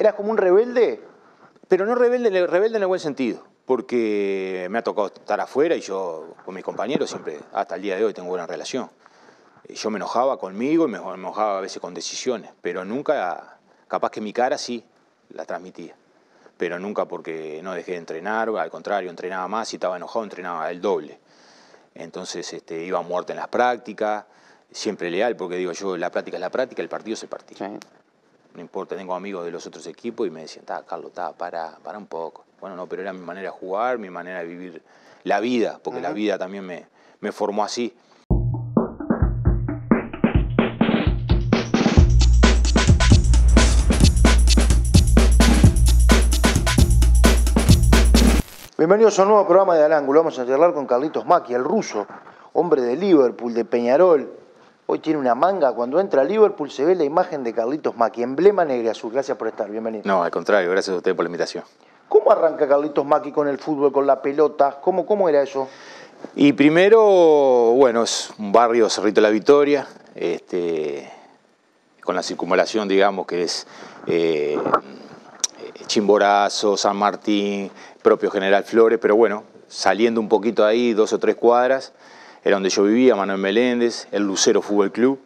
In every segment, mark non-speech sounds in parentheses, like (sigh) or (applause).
¿Eras como un rebelde? Pero no rebelde, rebelde en el buen sentido, porque me ha tocado estar afuera y yo con mis compañeros siempre, hasta el día de hoy, tengo buena relación. Yo me enojaba conmigo y me enojaba a veces con decisiones, pero nunca, capaz que mi cara sí la transmitía pero nunca porque no dejé de entrenar, al contrario, entrenaba más, si estaba enojado entrenaba el doble. Entonces este, iba a muerte en las prácticas, siempre leal, porque digo yo, la práctica es la práctica, el partido es el partido. No importa, tengo amigos de los otros equipos y me decían, está, Carlos, está, para, para un poco. Bueno, no, pero era mi manera de jugar, mi manera de vivir la vida, porque la vida también me, me formó así. Bienvenidos a un nuevo programa de Al Ángulo. Vamos a charlar con Carlitos Macchi, el ruso, hombre de Liverpool, de Peñarol. Hoy tiene una manga. Cuando entra a Liverpool se ve la imagen de Carlitos Macchi, emblema negra azul. Gracias por estar. Bienvenido. No, al contrario. Gracias a usted por la invitación. ¿Cómo arranca Carlitos Macchi con el fútbol, con la pelota? ¿Cómo, cómo era eso? Y primero, bueno, es un barrio Cerrito de la Victoria, este, con la circunvalación, digamos, que es eh, Chimborazo, San Martín, propio General Flores, pero bueno, saliendo un poquito ahí, dos o tres cuadras, era donde yo vivía, Manuel Meléndez, el Lucero Fútbol Club,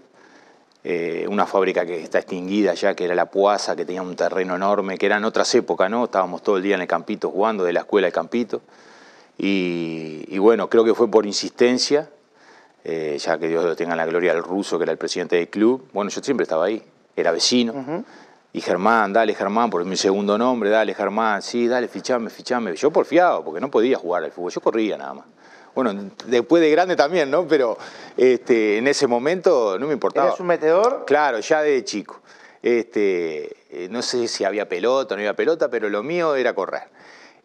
eh, una fábrica que está extinguida ya, que era La Puaza, que tenía un terreno enorme, que eran otras épocas, ¿no? Estábamos todo el día en el campito jugando, de la escuela al campito. Y, bueno, creo que fue por insistencia, eh, ya que Dios lo tenga en la gloria, el ruso, que era el presidente del club. Bueno, yo siempre estaba ahí, era vecino. Y Germán, dale Germán, por mi segundo nombre, dale Germán, sí, dale, fichame, fichame. Yo porfiado, porque no podía jugar al fútbol, yo corría nada más. Bueno, después de grande también, ¿no? Pero este, en ese momento no me importaba. ¿Eres un metedor? Claro, ya de chico. Este, eh, no sé si había pelota o no había pelota, pero lo mío era correr.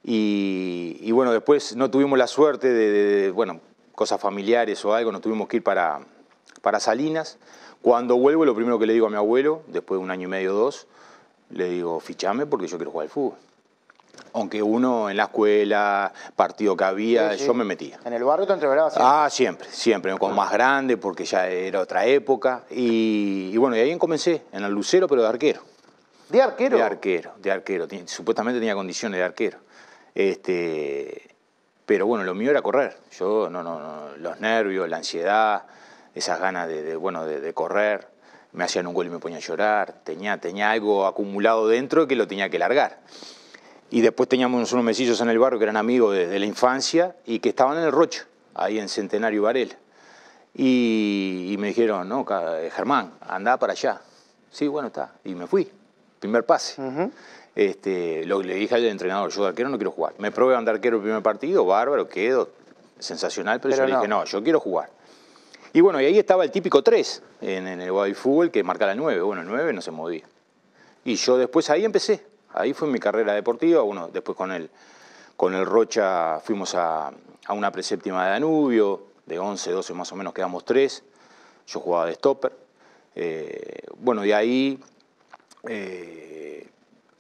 Y, bueno, después no tuvimos la suerte de, bueno, cosas familiares o algo, nos tuvimos que ir para, para Salinas. Cuando vuelvo, lo primero que le digo a mi abuelo, después de un año y medio o dos, le digo, fichame porque yo quiero jugar al fútbol. Aunque uno en la escuela, partido que había, yo me metía. ¿En el barrio te entreverabas siempre? Ah, siempre, siempre, con más grande, porque ya era otra época. Y, bueno, y ahí comencé, en el Lucero, pero de arquero. ¿De arquero? De arquero, de arquero. Supuestamente tenía condiciones de arquero. Este, pero bueno, lo mío era correr. Yo, no, no, no los nervios, la ansiedad, esas ganas de, bueno, de correr me hacían un gol y me ponía a llorar, tenía, tenía algo acumulado dentro que lo tenía que largar. Y después teníamos unos mesillos en el barrio que eran amigos de, la infancia y que estaban en el Rocho, ahí en Centenario Varela. Y, me dijeron, no, Germán, anda para allá. Sí, bueno, está. Y me fui, primer pase. este, lo, le dije al entrenador, yo de arquero no quiero jugar. Me probé a andar arquero el primer partido, bárbaro, quedo sensacional, pero, yo le dije, no, yo quiero jugar. Y bueno, y ahí estaba el típico 3 en, el body fútbol que marca la 9. Bueno, el 9 no se movía. Y yo después ahí empecé. Ahí fue mi carrera deportiva. Bueno, después con el, con el Rocha fuimos a, una preséptima de Danubio. De 11, 12 más o menos quedamos 3. Yo jugaba de stopper. Eh, bueno, de ahí eh,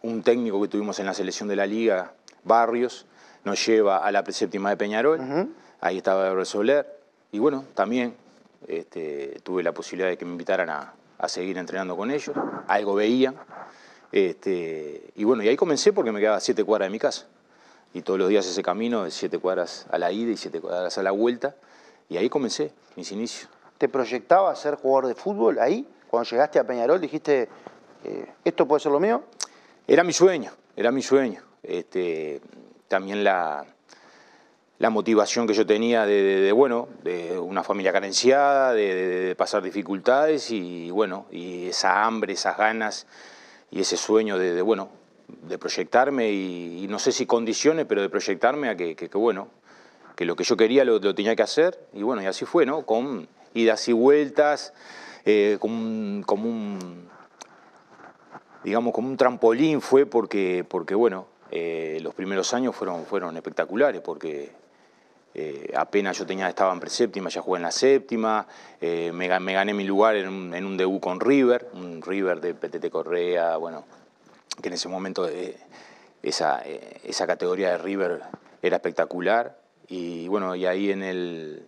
un técnico que tuvimos en la selección de la liga, Barrios, nos lleva a la preséptima de Peñarol. Ahí estaba Gabriel Soler. Y bueno, también este, tuve la posibilidad de que me invitaran a, seguir entrenando con ellos, algo veían. Este, y bueno, y ahí comencé porque me quedaba siete cuadras de mi casa. Y todos los días ese camino de siete cuadras a la ida y siete cuadras a la vuelta. Y ahí comencé mis inicios. ¿Te proyectaba ser jugador de fútbol ahí? Cuando llegaste a Peñarol dijiste, eh, ¿esto puede ser lo mío? Era mi sueño, era mi sueño. Este, también la, la motivación que yo tenía de, bueno, de una familia carenciada, de, pasar dificultades y bueno, y esa hambre, esas ganas y ese sueño de, bueno, de proyectarme y, no sé si condiciones, pero de proyectarme a que, bueno, que lo que yo quería lo, tenía que hacer y bueno, y así fue, ¿no? Con idas y vueltas, eh, como, un, digamos, como un trampolín fue porque, porque bueno, eh, los primeros años fueron, fueron espectaculares porque eh, apenas yo tenía, estaba en preséptima, ya jugué en la séptima, eh, me, gané mi lugar en un, debut con River, un River de PTT Correa, bueno, que en ese momento eh, esa, esa, categoría de River era espectacular. Y bueno, y ahí en, el,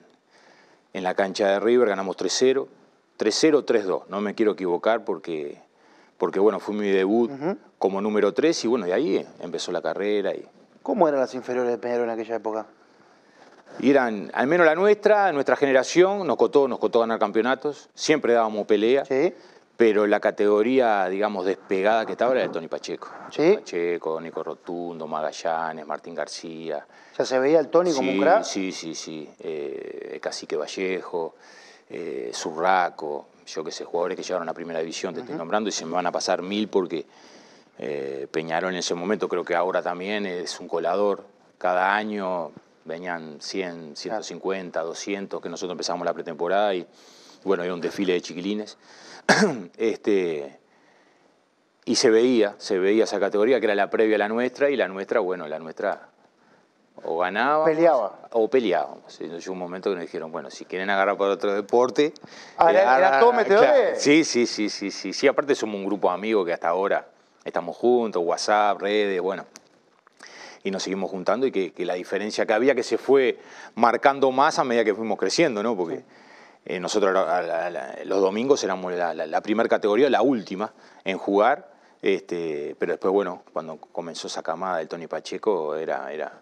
en la cancha de River ganamos 3-0, 3-0, 3-2, no me quiero equivocar porque, porque bueno, fue mi debut como número 3 y bueno, de ahí empezó la carrera. Y... ¿Cómo eran las inferiores de Peñarol en aquella época? Y eran, al menos la nuestra, nuestra generación, nos costó, nos costó ganar campeonatos, siempre dábamos pelea. Sí. Pero la categoría, digamos, despegada que estaba era de Tony Pacheco. ¿Sí? Pacheco, Nico Rotundo, Magallanes, Martín García. ¿Ya se veía el Tony como un crack? Sí, sí, sí. Eh, Cacique Vallejo, eh, yo que sé, jugadores que llegaron a primera división, te estoy nombrando, y se me van a pasar mil porque eh, Peñarol en ese momento, creo que ahora también es un colador. Cada año venían 100, 150, 200, que nosotros empezamos la pretemporada y bueno, era un desfile de chiquilines. (clears throat) este, y se veía, se veía esa categoría que era la previa a la nuestra y la nuestra, bueno, la nuestra o ganaba Peleaba. o peleábamos. Entonces un momento que nos dijeron, bueno, si quieren agarrar para otro deporte... Ah, ¿era, todo metedores? Sí, sí, sí, sí, sí, sí. Aparte somos un grupo de amigos que hasta ahora estamos juntos, WhatsApp, redes, bueno. Y nos seguimos juntando y que, la diferencia que había que se fue marcando más a medida que fuimos creciendo, ¿no? Porque... Eh, nosotros los domingos éramos la, primera categoría, la última en jugar, este, pero después, bueno, cuando comenzó esa camada del Tony Pacheco, era, era,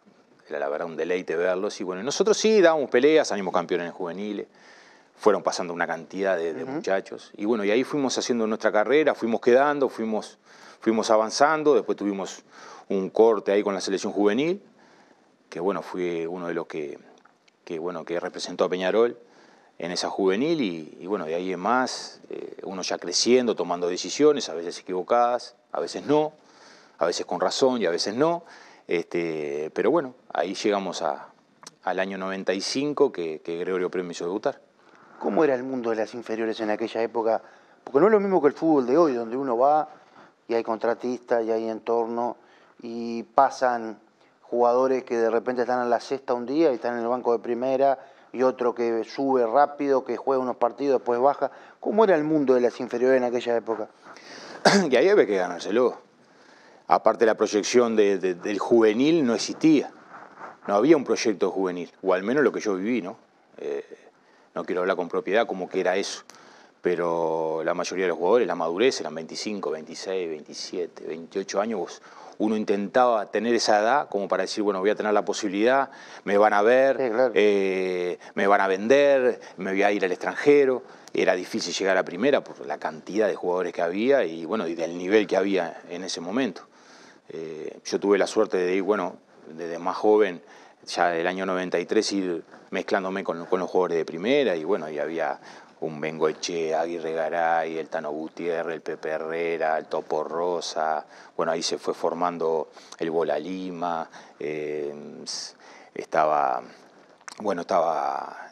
era la verdad un deleite verlos. Y bueno, nosotros sí dábamos peleas, salimos campeones en juveniles, fueron pasando una cantidad de, muchachos. Y bueno, y ahí fuimos haciendo nuestra carrera, fuimos quedando, fuimos, fuimos avanzando, después tuvimos un corte ahí con la selección juvenil, que bueno, fue uno de los que, que, bueno, que representó a Peñarol en esa juvenil y, bueno, de ahí en más, eh, uno ya creciendo, tomando decisiones, a veces equivocadas, a veces no, a veces con razón y a veces no. Este, pero bueno, ahí llegamos al año 95 que, que Gregorio Premio hizo debutar. ¿Cómo era el mundo de las inferiores en aquella época? Porque no es lo mismo que el fútbol de hoy, donde uno va y hay contratistas y hay entorno y pasan jugadores que de repente están en la sexta un día y están en el banco de primera y otro que sube rápido, que juega unos partidos, después baja. ¿Cómo era el mundo de las inferiores en aquella época? (clears throat) y ahí había que ganárselo. Aparte la proyección del juvenil no existía. No había un proyecto juvenil, o al menos lo que yo viví, ¿no? Eh, no quiero hablar con propiedad como que era eso, pero la mayoría de los jugadores, la madurez, eran 25, 26, 27, 28 años, uno intentaba tener esa edad como para decir, bueno, voy a tener la posibilidad, me van a ver, eh, me van a vender, me voy a ir al extranjero. Era difícil llegar a primera por la cantidad de jugadores que había y bueno, y del nivel que había en ese momento. Eh, yo tuve la suerte de ir, bueno, desde más joven, ya del año 93, ir mezclándome con, con los jugadores de primera y bueno, y había un Bengoeche, Aguirre Garay, el Tano Gutiérrez, el Pepe Herrera, el Topo Rosa, bueno, ahí se fue formando el Bola Lima, eh, estaba, bueno, estaba,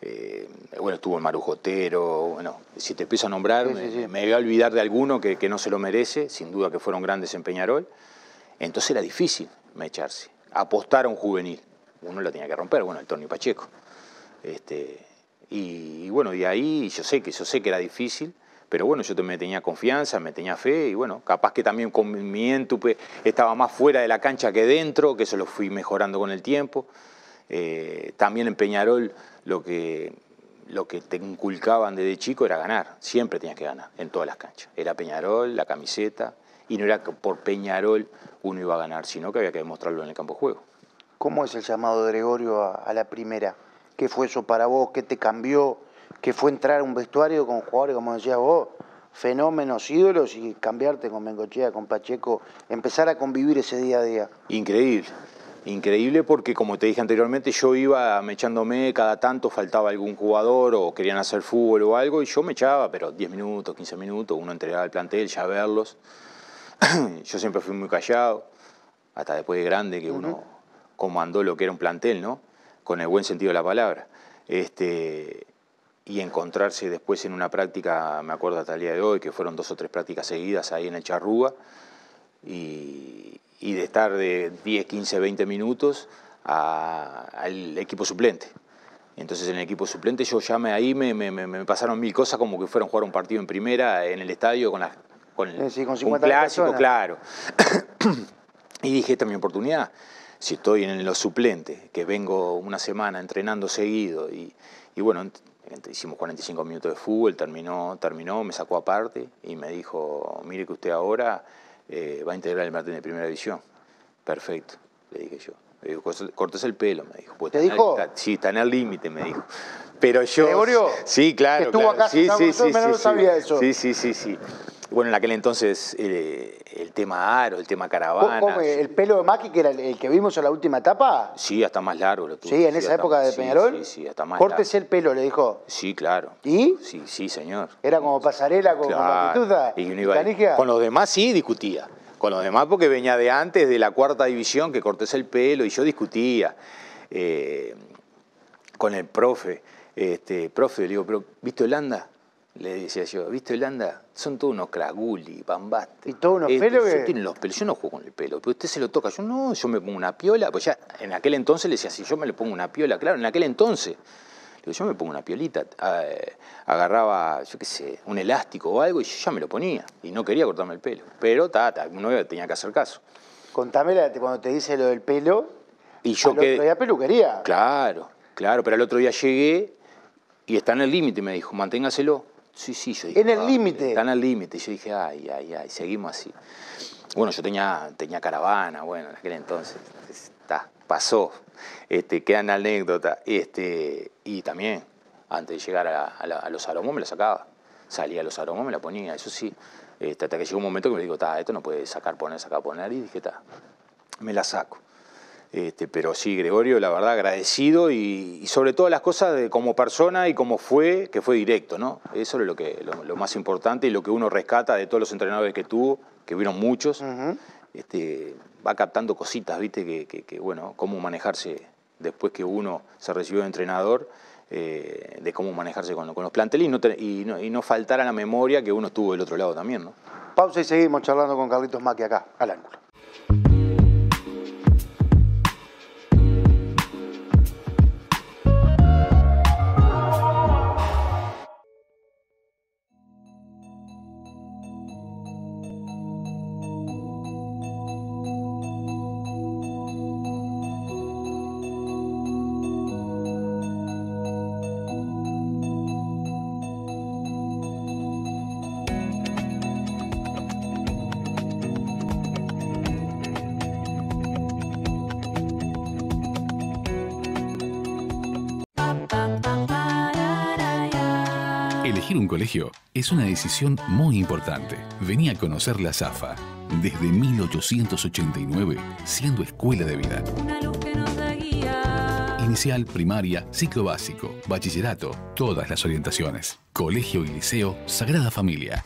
eh, bueno, estuvo el Marujotero, bueno, si te empiezo a nombrar, Me, voy a olvidar de alguno que, no se lo merece, sin duda que fueron grandes en Peñarol, entonces era difícil me echarse, apostar a un juvenil, uno lo tenía que romper, bueno, el Tony Pacheco, este, y, bueno, de ahí yo sé que yo sé que era difícil, pero bueno, yo me tenía confianza, me tenía fe y bueno, capaz que también con mi entupe estaba más fuera de la cancha que dentro, que eso lo fui mejorando con el tiempo. Eh, también en Peñarol lo que, lo que te inculcaban desde chico era ganar, siempre tenías que ganar en todas las canchas. Era Peñarol, la camiseta, y no era que por Peñarol uno iba a ganar, sino que había que demostrarlo en el campo de juego. ¿Cómo es el llamado de Gregorio a la primera? ¿Qué fue eso para vos? ¿Qué te cambió? ¿Qué fue entrar a un vestuario con jugadores, como decías vos, fenómenos, ídolos y cambiarte con Bengochea, con Pacheco, empezar a convivir ese día a día? Increíble. Increíble porque, como te dije anteriormente, yo iba mechándome, cada tanto faltaba algún jugador o querían hacer fútbol o algo y yo me echaba, pero 10 minutos, 15 minutos, uno entregaba el plantel, ya verlos. (clears throat) yo siempre fui muy callado, hasta después de grande que uno comandó lo que era un plantel, ¿no? Con el buen sentido de la palabra. Este, y encontrarse después en una práctica, me acuerdo hasta el día de hoy, que fueron dos o tres prácticas seguidas ahí en el Charrúa, y, de estar de 10, 15, 20 minutos al equipo suplente. Entonces en el equipo suplente yo ya me, ahí me, pasaron mil cosas como que fueron a jugar un partido en primera en el estadio con, con, un clásico, claro. (coughs) y dije, esta es mi oportunidad si estoy en los suplentes, que vengo una semana entrenando seguido y, bueno, hicimos 45 minutos de fútbol, terminó, terminó, me sacó aparte y me dijo, mire que usted ahora eh, va a integrar el Martín de Primera División. Perfecto, le dije yo. Le digo, cortes el pelo, me dijo. ¿Te dijo? sí, está en el límite, me dijo. Pero yo... ¿Gregorio? Sí, claro. Que estuvo acá, sí, sí, sí, no sabía eso. Sí, sí, sí, sí. Bueno, en aquel entonces eh, el tema aro, el tema caravana. ¿Cómo, ¿El pelo de Maki, que era el, que vimos en la última etapa? Sí, hasta más largo lo tuvo. Sí, en esa época de Peñarol. Sí, sí, hasta más Córtese el pelo, le dijo. Sí, claro. ¿Y? Sí, sí, señor. Era como pasarela con, claro. la y iba Con los demás sí discutía. Con los demás porque venía de antes, de la cuarta división, que cortés el pelo, y yo discutía. Eh, con el profe. Este, profe, le digo, pero ¿viste Holanda? Le decía yo, ¿viste Holanda? Son todos unos craguli, bambaste. ¿Y todos unos este, pelos? Tienen los pelos. Yo no juego con el pelo, pero usted se lo toca. Yo no, yo me pongo una piola. Pues ya en aquel entonces le decía, si yo me le pongo una piola, claro, en aquel entonces. yo me pongo una piolita, eh, agarraba, yo qué sé, un elástico o algo y yo ya me lo ponía. Y no quería cortarme el pelo. Pero ta, uno tenía que hacer caso. Contame cuando te dice lo del pelo. Y yo que. Otro peluquería. Claro, claro, pero al otro día llegué y está en el límite, me dijo, manténgaselo. Sí, sí, yo dije. En el límite. Están al límite. Yo dije, ay, ay, ay, seguimos así. Bueno, yo tenía, tenía caravana, bueno, en aquel entonces. Está, pasó. Este, quedan anécdotas. Este, y también, antes de llegar a, los aromos, me la sacaba. Salía a los aromos, me la ponía, eso sí. Este, hasta que llegó un momento que me dijo, esto no puede sacar, poner, sacar, poner. Y dije, está, me la saco. Este, pero sí, Gregorio, la verdad, agradecido y, sobre todas las cosas de como persona y como fue, que fue directo, ¿no? Eso es lo, que, lo, más importante y lo que uno rescata de todos los entrenadores que tuvo, que hubieron muchos. este, va captando cositas, ¿viste? Que, bueno, cómo manejarse después que uno se recibió de entrenador, eh, de cómo manejarse con, los planteles y no, y, no, faltar a la memoria que uno estuvo del otro lado también, ¿no? Pausa y seguimos charlando con Carlitos Maqui acá, al ángulo. Es una decisión muy importante. Venía a conocer la ZAFA desde 1889, siendo escuela de vida. Inicial, primaria, ciclo básico, bachillerato, todas las orientaciones. Colegio y liceo Sagrada Familia.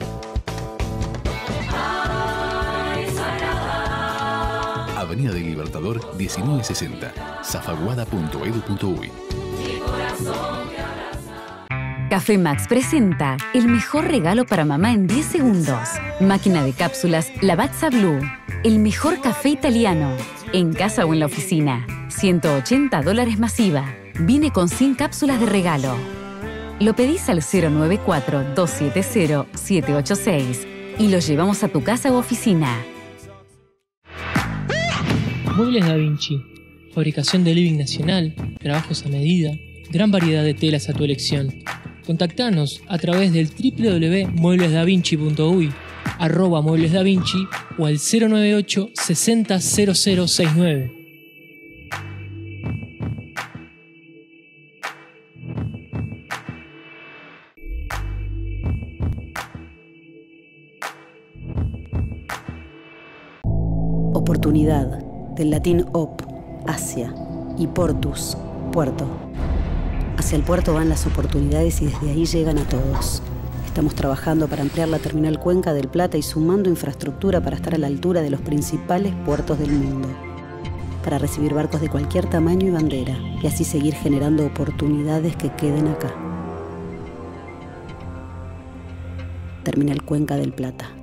Avenida del Libertador 1960, zafaguada.edu.uy. Café Max presenta el mejor regalo para mamá en 10 segundos. Máquina de cápsulas Lavazza Blue. El mejor café italiano. En casa o en la oficina. 180 dólares masiva. Viene con 100 cápsulas de regalo. Lo pedís al 094-270-786 y lo llevamos a tu casa u oficina. Muebles Da Vinci. Fabricación de living nacional, trabajos a medida, gran variedad de telas a tu elección Contactanos a través del www.mueblesdavinci.uy, arroba mueblesdavinci o al 098 60 0069. Oportunidad, del latín op, Asia, y portus, puerto. Hacia el puerto van las oportunidades y desde ahí llegan a todos. Estamos trabajando para ampliar la terminal Cuenca del Plata y sumando infraestructura para estar a la altura de los principales puertos del mundo. Para recibir barcos de cualquier tamaño y bandera y así seguir generando oportunidades que queden acá. Terminal Cuenca del Plata.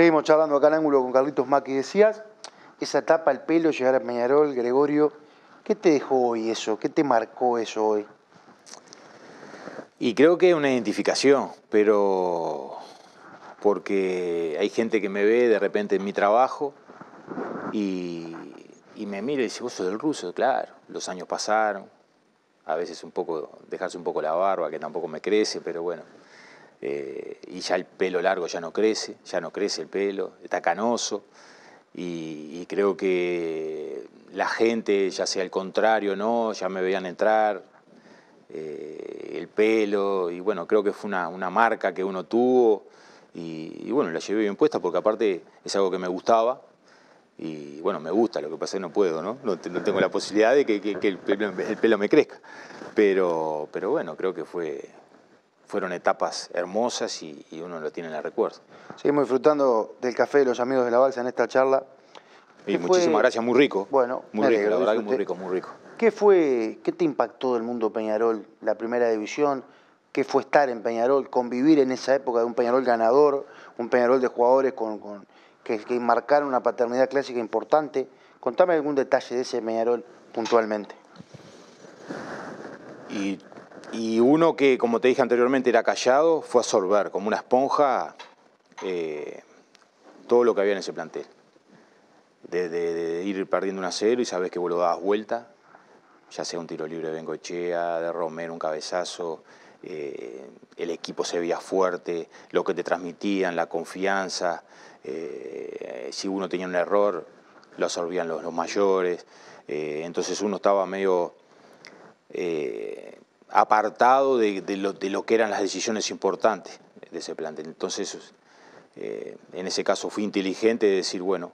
Seguimos charlando acá en ángulo con Carlitos Maki. Decías, esa etapa, el pelo, llegar a Peñarol, Gregorio. ¿Qué te dejó hoy eso? ¿Qué te marcó eso hoy? Y creo que es una identificación, pero porque hay gente que me ve de repente en mi trabajo y, me mira y dice, vos sos del ruso, claro, los años pasaron, a veces un poco, dejarse un poco la barba, que tampoco me crece, pero bueno, eh, y ya el pelo largo ya no crece, ya no crece el pelo, está canoso, y, creo que la gente, ya sea el contrario, no, ya me veían entrar, eh, el pelo, y bueno, creo que fue una, marca que uno tuvo, y, bueno, la llevé bien puesta porque aparte es algo que me gustaba, y bueno, me gusta, lo que pasa es que no puedo, ¿no? No, tengo la posibilidad de que, el, pelo, me crezca, pero, pero bueno, creo que fue, fueron etapas hermosas y, uno lo tiene en el recuerdo. Seguimos disfrutando del café de los amigos de la Balsa en esta charla. Y muchísimas gracias, muy rico. Bueno, muy rico, la verdad que muy rico, muy rico. ¿Qué fue, qué te impactó del mundo Peñarol, la primera división? ¿Qué fue estar en Peñarol, convivir en esa época de un Peñarol ganador, un Peñarol de jugadores con, que, que marcaron una paternidad clásica importante? Contame algún detalle de ese Peñarol puntualmente. Y y uno que, como te dije anteriormente, era callado, fue absorber como una esponja eh, todo lo que había en ese plantel. De, ir perdiendo un a cero y sabes que vos lo dabas vuelta, ya sea un tiro libre de Bengochea, de Romero, un cabezazo, eh, el equipo se veía fuerte, lo que te transmitían, la confianza, eh, si uno tenía un error, lo absorbían los mayores, entonces uno estaba medio apartado de, lo, que eran las decisiones importantes de ese plantel. Entonces, eh, en ese caso fui inteligente de decir, bueno,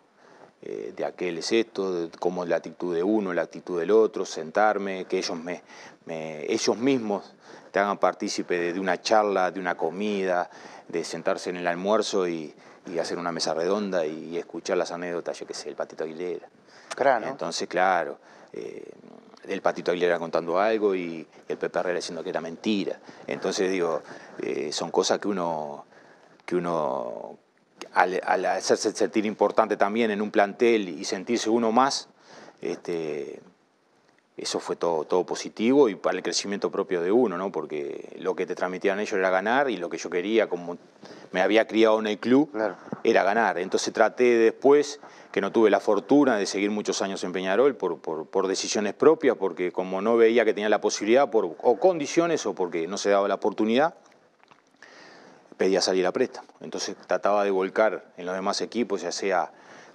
eh, de aquel es esto, de es la actitud de uno, la actitud del otro, sentarme, que ellos, me, ellos mismos te hagan partícipe de, una charla, de una comida, de sentarse en el almuerzo y, hacer una mesa redonda y, escuchar las anécdotas, yo qué sé, el Patito Aguilera. Claro. Entonces, claro, eh, el Patito Aguilera contando algo y el Pepe Herrera diciendo que era mentira. Entonces digo, eh, son cosas que uno, que uno al, hacerse sentir importante también en un plantel y sentirse uno más, este, eso fue todo, todo positivo y para el crecimiento propio de uno, ¿no? porque lo que te transmitían ellos era ganar y lo que yo quería, como me había criado en el club, era ganar. Entonces traté después que no tuve la fortuna de seguir muchos años en Peñarol por, por, decisiones propias, porque como no veía que tenía la posibilidad, por, o condiciones o porque no se daba la oportunidad, pedía salir a préstamo. Entonces trataba de volcar en los demás equipos, ya sea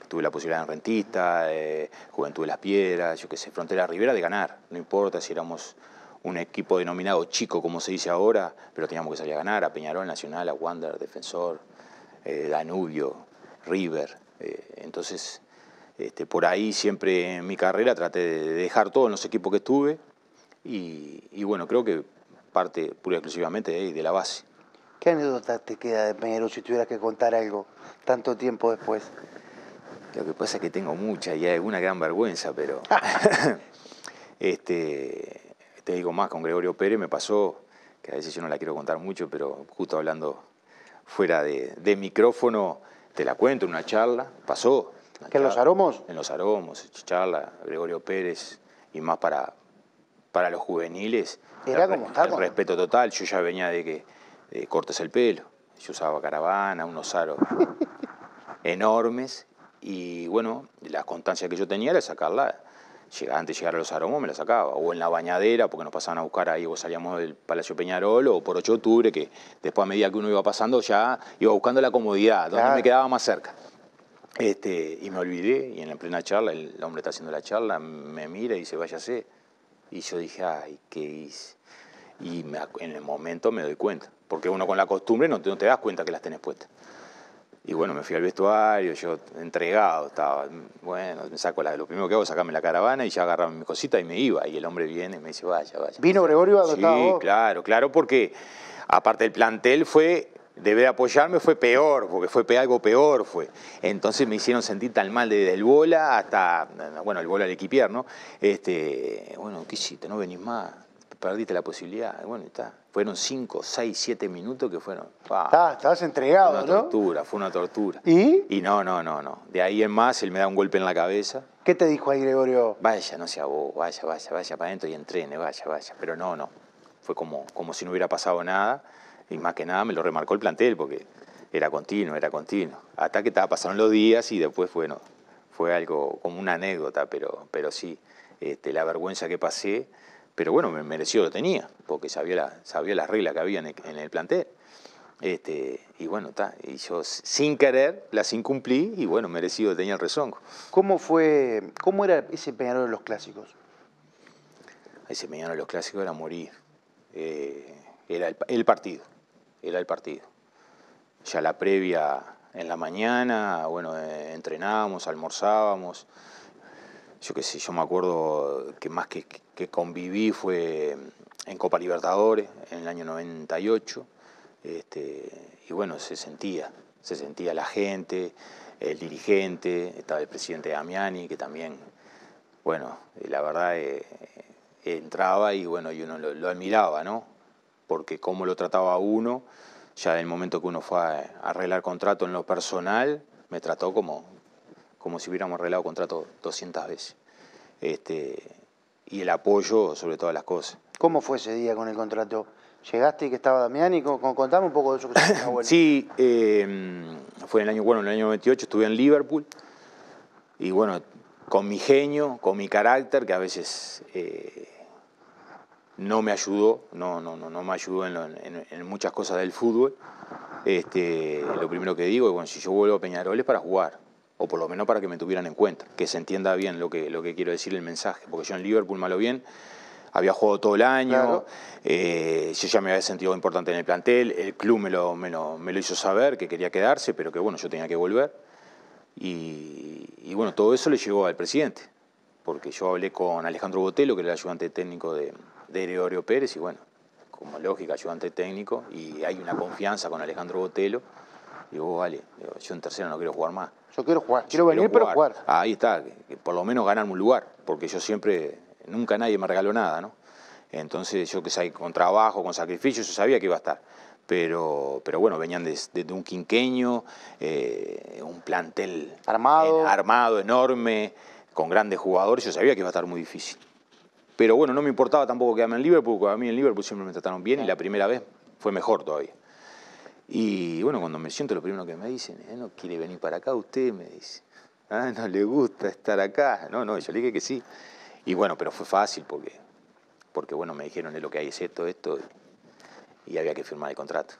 tuve la posibilidad en Rentista, eh, Juventud de las Piedras, yo qué sé, Frontera Rivera, de ganar. No importa si éramos un equipo denominado chico, como se dice ahora, pero teníamos que salir a ganar, a Peñarol, Nacional, a Wander, Defensor, eh, Danubio, River. Eh, entonces, este, por ahí siempre en mi carrera traté de dejar todo en los equipos que estuve y, bueno, creo que parte pura y exclusivamente de, de la base. ¿Qué anécdota te queda de Peñarol si tuvieras que contar algo tanto tiempo después? Lo que pasa es que tengo mucha y hay una gran vergüenza, pero (laughs) este, te digo más, con Gregorio Pérez me pasó, que a veces yo no la quiero contar mucho, pero justo hablando fuera de micrófono, te la cuento en una charla, pasó. ¿Que en los aromos? En los aromos, charla, Gregorio Pérez, y más para, para los juveniles. Era como El respeto total, yo ya venía de que cortes el pelo, yo usaba caravana, unos aros (laughs) enormes, y bueno, la constancia que yo tenía era sacarla antes de llegar a los aromos me la sacaba, o en la bañadera, porque nos pasaban a buscar ahí, o salíamos del Palacio Peñarol, o por 8 de octubre, que después a medida que uno iba pasando ya iba buscando la comodidad, donde me quedaba más cerca. Este, y me olvidé, y en la plena charla, el hombre está haciendo la charla, me mira y dice, váyase. Y yo dije, ay, ¿qué hice? Y en el momento me doy cuenta, porque uno con la costumbre no te das cuenta que las tenés puestas. Y bueno, me fui al vestuario, yo entregado estaba. Bueno, me saco la, lo primero que hago es sacarme la caravana y ya agarraba mi cosita y me iba. Y el hombre viene y me dice, vaya, vaya. ¿Vino Gregorio a Sí, claro, claro, porque aparte el plantel fue, debe apoyarme, fue peor, porque fue algo peor fue. Entonces me hicieron sentir tan mal desde el bola hasta, bueno, el bola al equipier, ¿no? Este, bueno, ¿qué hiciste? No venís más perdiste la posibilidad. Bueno, está. Fueron 5, 6, 7 minutos que fueron. Ah, estabas entregado, fue una tortura, fue una tortura. ¿Y? Y no, no, no, no. De ahí en más, él me da un golpe en la cabeza. ¿Qué te dijo ahí, Gregorio? Vaya, no sea vos, vaya, vaya, vaya para adentro y entrene, vaya, vaya. Pero no, no. Fue como, como si no hubiera pasado nada. Y más que nada me lo remarcó el plantel, porque era continuo, era continuo. Hasta que pasaron los días y después, bueno, fue algo como una anécdota, pero, pero sí, este, la vergüenza que pasé pero bueno, me mereció lo tenía, porque sabía, la, sabía las reglas que había en el, plantel. Este, y bueno, está, y yo sin querer las incumplí y bueno, merecido tenía el rezongo. ¿Cómo fue, cómo era ese Peñarol de los clásicos? Ese Peñarol de los clásicos era morir. Eh, era el, partido, era el partido. Ya la previa en la mañana, bueno, eh, entrenábamos, almorzábamos, yo qué sé, yo me acuerdo que más que, conviví fue en Copa Libertadores en el año 98, este, y bueno, se sentía, se sentía la gente, el dirigente, estaba el presidente Damiani, que también, bueno, la verdad eh, entraba y bueno, y uno lo, admiraba, ¿no? Porque cómo lo trataba uno, ya en el momento que uno fue a arreglar contrato en lo personal, me trató como, como si hubiéramos arreglado contrato 200 veces. Este, y el apoyo sobre todas las cosas. ¿Cómo fue ese día con el contrato? ¿Llegaste y que estaba Damiani? Contame un poco de eso que bueno. (coughs) Sí, em, fue en el año, bueno, en el año 98 estuve en Liverpool y bueno, con mi genio, con mi carácter, que a veces eh, no me ayudó, no, no, no, no me ayudó en, muchas cosas del fútbol. Este, lo primero que digo es, bueno, si yo vuelvo a Peñarol es para jugar o por lo menos para que me tuvieran en cuenta, que se entienda bien lo que, lo que quiero decir el mensaje, porque yo en Liverpool, malo bien, había jugado todo el año, eh, yo ya me había sentido importante en el plantel, el club me lo, me lo, hizo saber que quería quedarse, pero que bueno, yo tenía que volver. Y, bueno, todo eso le llegó al presidente, porque yo hablé con Alejandro Botelo, que era el ayudante técnico de, de Gregorio Pérez, y bueno, como lógica, ayudante técnico, y hay una confianza con Alejandro Botelo. Digo, vale, yo en tercera no quiero jugar más. Yo quiero jugar, quiero venir, pero jugar. Ahí está, que, por lo menos ganarme un lugar, porque yo siempre, nunca nadie me regaló nada, ¿no? Entonces yo que sé, con trabajo, con sacrificio, yo sabía que iba a estar. Pero, pero bueno, venían desde un quinqueño, eh, un plantel armado. armado, enorme, con grandes jugadores, yo sabía que iba a estar muy difícil. Pero bueno, no me importaba tampoco quedarme en Liverpool, porque a mí en Liverpool siempre me trataron bien y la primera vez fue mejor todavía. Y bueno, cuando me siento, lo primero que me dicen es, ¿no quiere venir para acá usted? Me dice, ah, no le gusta estar acá. No, no, yo le dije que sí. Y bueno, pero fue fácil porque, porque bueno, me dijeron, lo que hay es esto, esto, y había que firmar el contrato.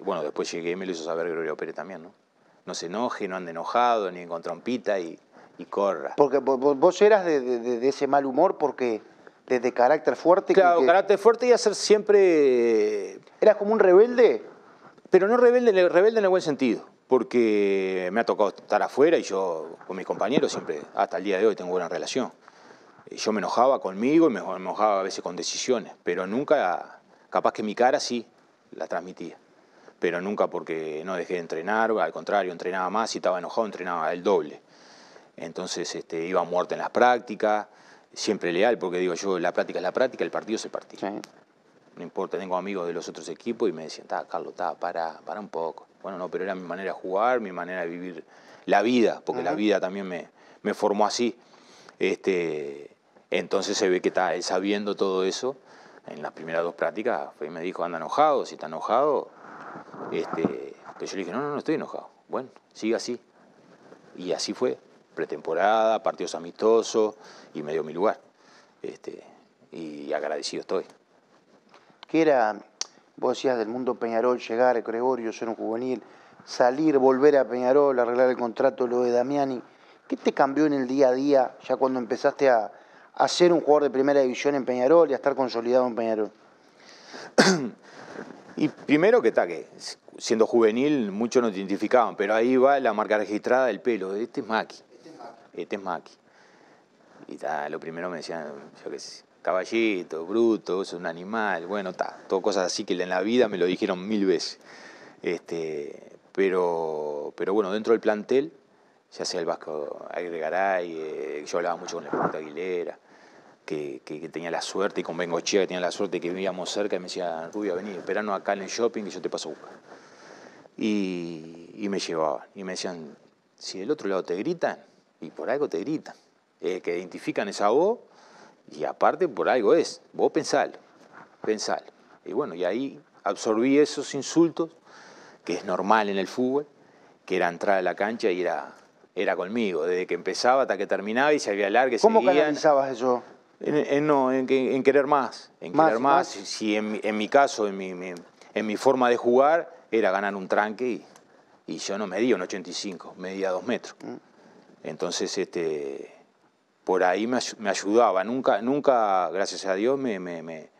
Y bueno, después llegué y me lo hizo saber Gregorio Pérez también, ¿no? No se enoje, no ande enojado, ni con trompita y, y corra. Porque vos eras de, ese mal humor porque desde carácter fuerte... Claro, carácter fuerte y hacer siempre... ¿Eras como un rebelde? Pero no rebelde, rebelde en el buen sentido, porque me ha tocado estar afuera y yo con mis compañeros siempre, hasta el día de hoy, tengo buena relación. Yo me enojaba conmigo y me enojaba a veces con decisiones, pero nunca, capaz que mi cara sí la transmitía, pero nunca porque no dejé de entrenar, al contrario, entrenaba más, y estaba enojado, entrenaba el doble. Entonces este, iba a muerte en las prácticas, siempre leal, porque digo yo, la práctica es la práctica, el partido es el partido no importa, tengo amigos de los otros equipos y me decían, está, Carlos, está, para, para un poco. Bueno, no, pero era mi manera de jugar, mi manera de vivir la vida, porque la vida también me, me, formó así. Este, entonces se ve que está él sabiendo todo eso, en las primeras dos prácticas, me dijo, anda enojado, si está enojado. Este, pero yo le dije, no, no, no estoy enojado. Bueno, sigue así. Y así fue, pretemporada, partidos amistosos, y me dio mi lugar. Este, y agradecido estoy que era, vos decías del mundo Peñarol, llegar, Gregorio, ser un juvenil, salir, volver a Peñarol, arreglar el contrato, lo de Damiani. ¿Qué te cambió en el día a día ya cuando empezaste a, ser un jugador de primera división en Peñarol y a estar consolidado en Peñarol? Y primero que está, que siendo juvenil muchos no te identificaban, pero ahí va la marca registrada del pelo, este es Maki. Este es Maki. Y está, lo primero me decían, yo qué sé, caballito, bruto, es un animal, bueno, está, todo cosas así que en la vida me lo dijeron mil veces. Este, pero, pero bueno, dentro del plantel, ya sea el Vasco Aguirre Garay, eh, yo hablaba mucho con el Punta Aguilera, que, tenía la suerte, y con Bengochea que tenía la suerte que vivíamos cerca, y me decía, Rubio, vení, esperanos acá en el shopping y yo te paso a buscar. Y, me llevaban, y me decían, si del otro lado te gritan, y por algo te gritan, eh, que identifican esa voz, y aparte por algo es, vos pensalo, pensalo. Y bueno, y ahí absorbí esos insultos, que es normal en el fútbol, que era entrar a la cancha y era, era conmigo, desde que empezaba hasta que terminaba y se había largue. ¿Cómo canalizabas eso? En, no, en, querer más, en querer más. Si en, mi caso, en mi, en mi forma de jugar, era ganar un tranque y, yo no medía un 85, medía dos metros. Mm. Entonces, este, por ahí me, ayudaba. Nunca, nunca, gracias a Dios, me, me,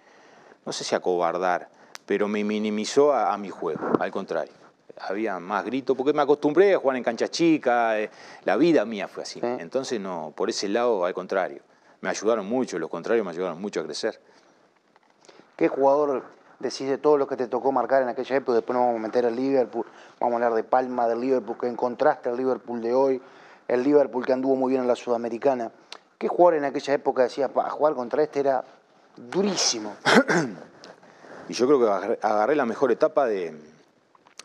no sé si acobardar, pero me minimizó a, mi juego, al contrario. Había más grito, porque me acostumbré a jugar en cancha chica, eh, la vida mía fue así. Entonces, no, por ese lado, al contrario me ayudaron mucho, los contrarios me ayudaron mucho a crecer. ¿Qué jugador decís de todos los que te tocó marcar en aquella época? Después nos vamos a meter al Liverpool, vamos a hablar de Palma, del Liverpool que encontraste, el Liverpool de hoy, el Liverpool que anduvo muy bien en la Sudamericana. ¿Qué jugador en aquella época decía, para jugar contra este era durísimo? y yo creo que agarré la mejor etapa de,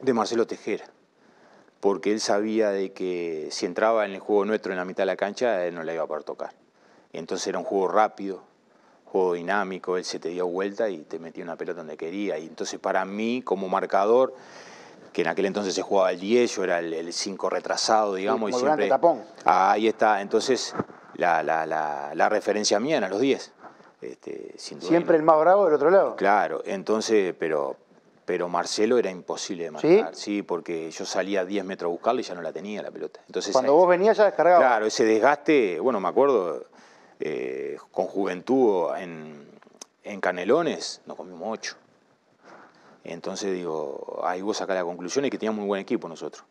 de Marcelo Tejera porque él sabía de que si entraba en el juego nuestro en la mitad de la cancha, él no la iba a poder tocar. Entonces era un juego rápido, juego dinámico, él se te dio vuelta y te metía una pelota donde quería. Y entonces para mí, como marcador, que en aquel entonces se jugaba el 10, yo era el 5 retrasado, digamos. y siempre, tapón. ahí está, entonces la, la, la, referencia mía era los 10. Este, siempre el más bravo del otro lado. Claro, entonces, pero, pero Marcelo era imposible de marcar, ¿Sí? porque yo salía a 10 metros a buscarle y ya no la tenía la pelota. Entonces, Cuando vos venías ya descargaba. Claro, ese desgaste, bueno, me acuerdo, eh, con Juventud en, Canelones, nos comimos ocho. Entonces digo, ahí vos sacás la conclusión y que teníamos muy buen equipo nosotros.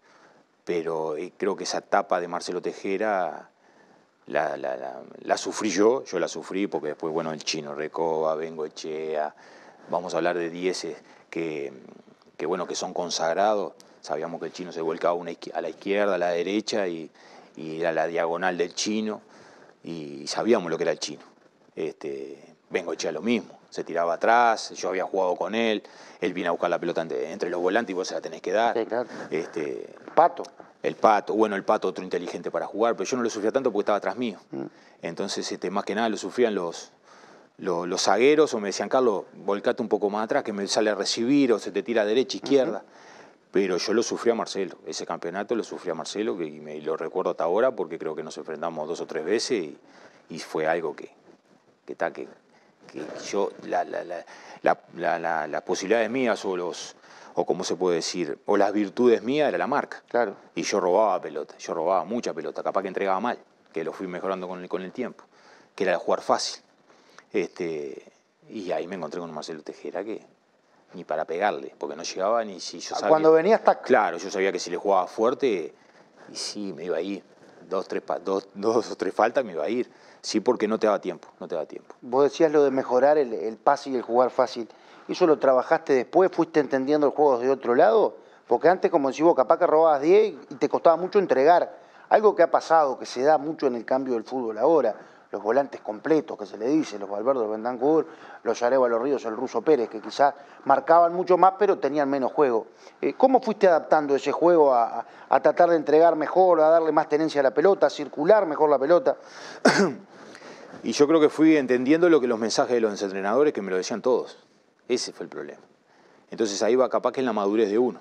Pero eh, creo que esa etapa de Marcelo Tejera la, sufrí yo, yo la sufrí porque después, bueno, el chino Recoba, Vengo Echea, vamos a hablar de dieces que, que, bueno, que son consagrados. Sabíamos que el chino se volcaba a la izquierda, a la derecha y, y era la diagonal del chino y sabíamos lo que era el chino. Este, Vengo a lo mismo, se tiraba atrás, yo había jugado con él, él vino a buscar la pelota entre, los volantes y vos se la tenés que dar. este, pato. El pato, bueno, el pato otro inteligente para jugar, pero yo no lo sufría tanto porque estaba atrás mío. Mm. Entonces, este, más que nada lo sufrían los, los, zagueros o me decían, Carlos, volcate un poco más atrás, que me sale a recibir o se te tira derecha, izquierda. Pero yo lo sufrí a Marcelo, ese campeonato lo sufrí a Marcelo y me lo recuerdo hasta ahora porque creo que nos enfrentamos dos o tres veces y, fue algo que, que, que, que yo, la, la, las posibilidades mías o los, o como se puede decir, o las virtudes mías era la marca. Claro. Y yo robaba pelota, yo robaba mucha pelota, capaz que entregaba mal, que lo fui mejorando con el, con el tiempo, que era jugar fácil. Este, y ahí me encontré con Marcelo Tejera que ni para pegarle, porque no llegaba ni si yo sabía. Cuando venía hasta. Claro, yo sabía que si le jugaba fuerte, y sí, me iba a ir. Dos, tres, dos, dos o tres faltas me iba a ir. Sí, porque no te daba tiempo, no te daba tiempo. Vos decías lo de mejorar el, el pase y el jugar fácil. ¿Eso lo trabajaste después? ¿Fuiste entendiendo el juego de otro lado? Porque antes, como decís vos, capaz que robabas 10 y te costaba mucho entregar. Algo que ha pasado, que se da mucho en el cambio del fútbol ahora los volantes completos que se le dice, los Valverde, los Bentancur, los Yareva, los Ríos, el Ruso Pérez, que quizás marcaban mucho más pero tenían menos juego. Eh, ¿Cómo fuiste adaptando ese juego a, tratar de entregar mejor, a darle más tenencia a la pelota, a circular mejor la pelota? (coughs) Y yo creo que fui entendiendo lo que los mensajes de los entrenadores que me lo decían todos. Ese fue el problema. Entonces ahí va capaz que es la madurez de uno.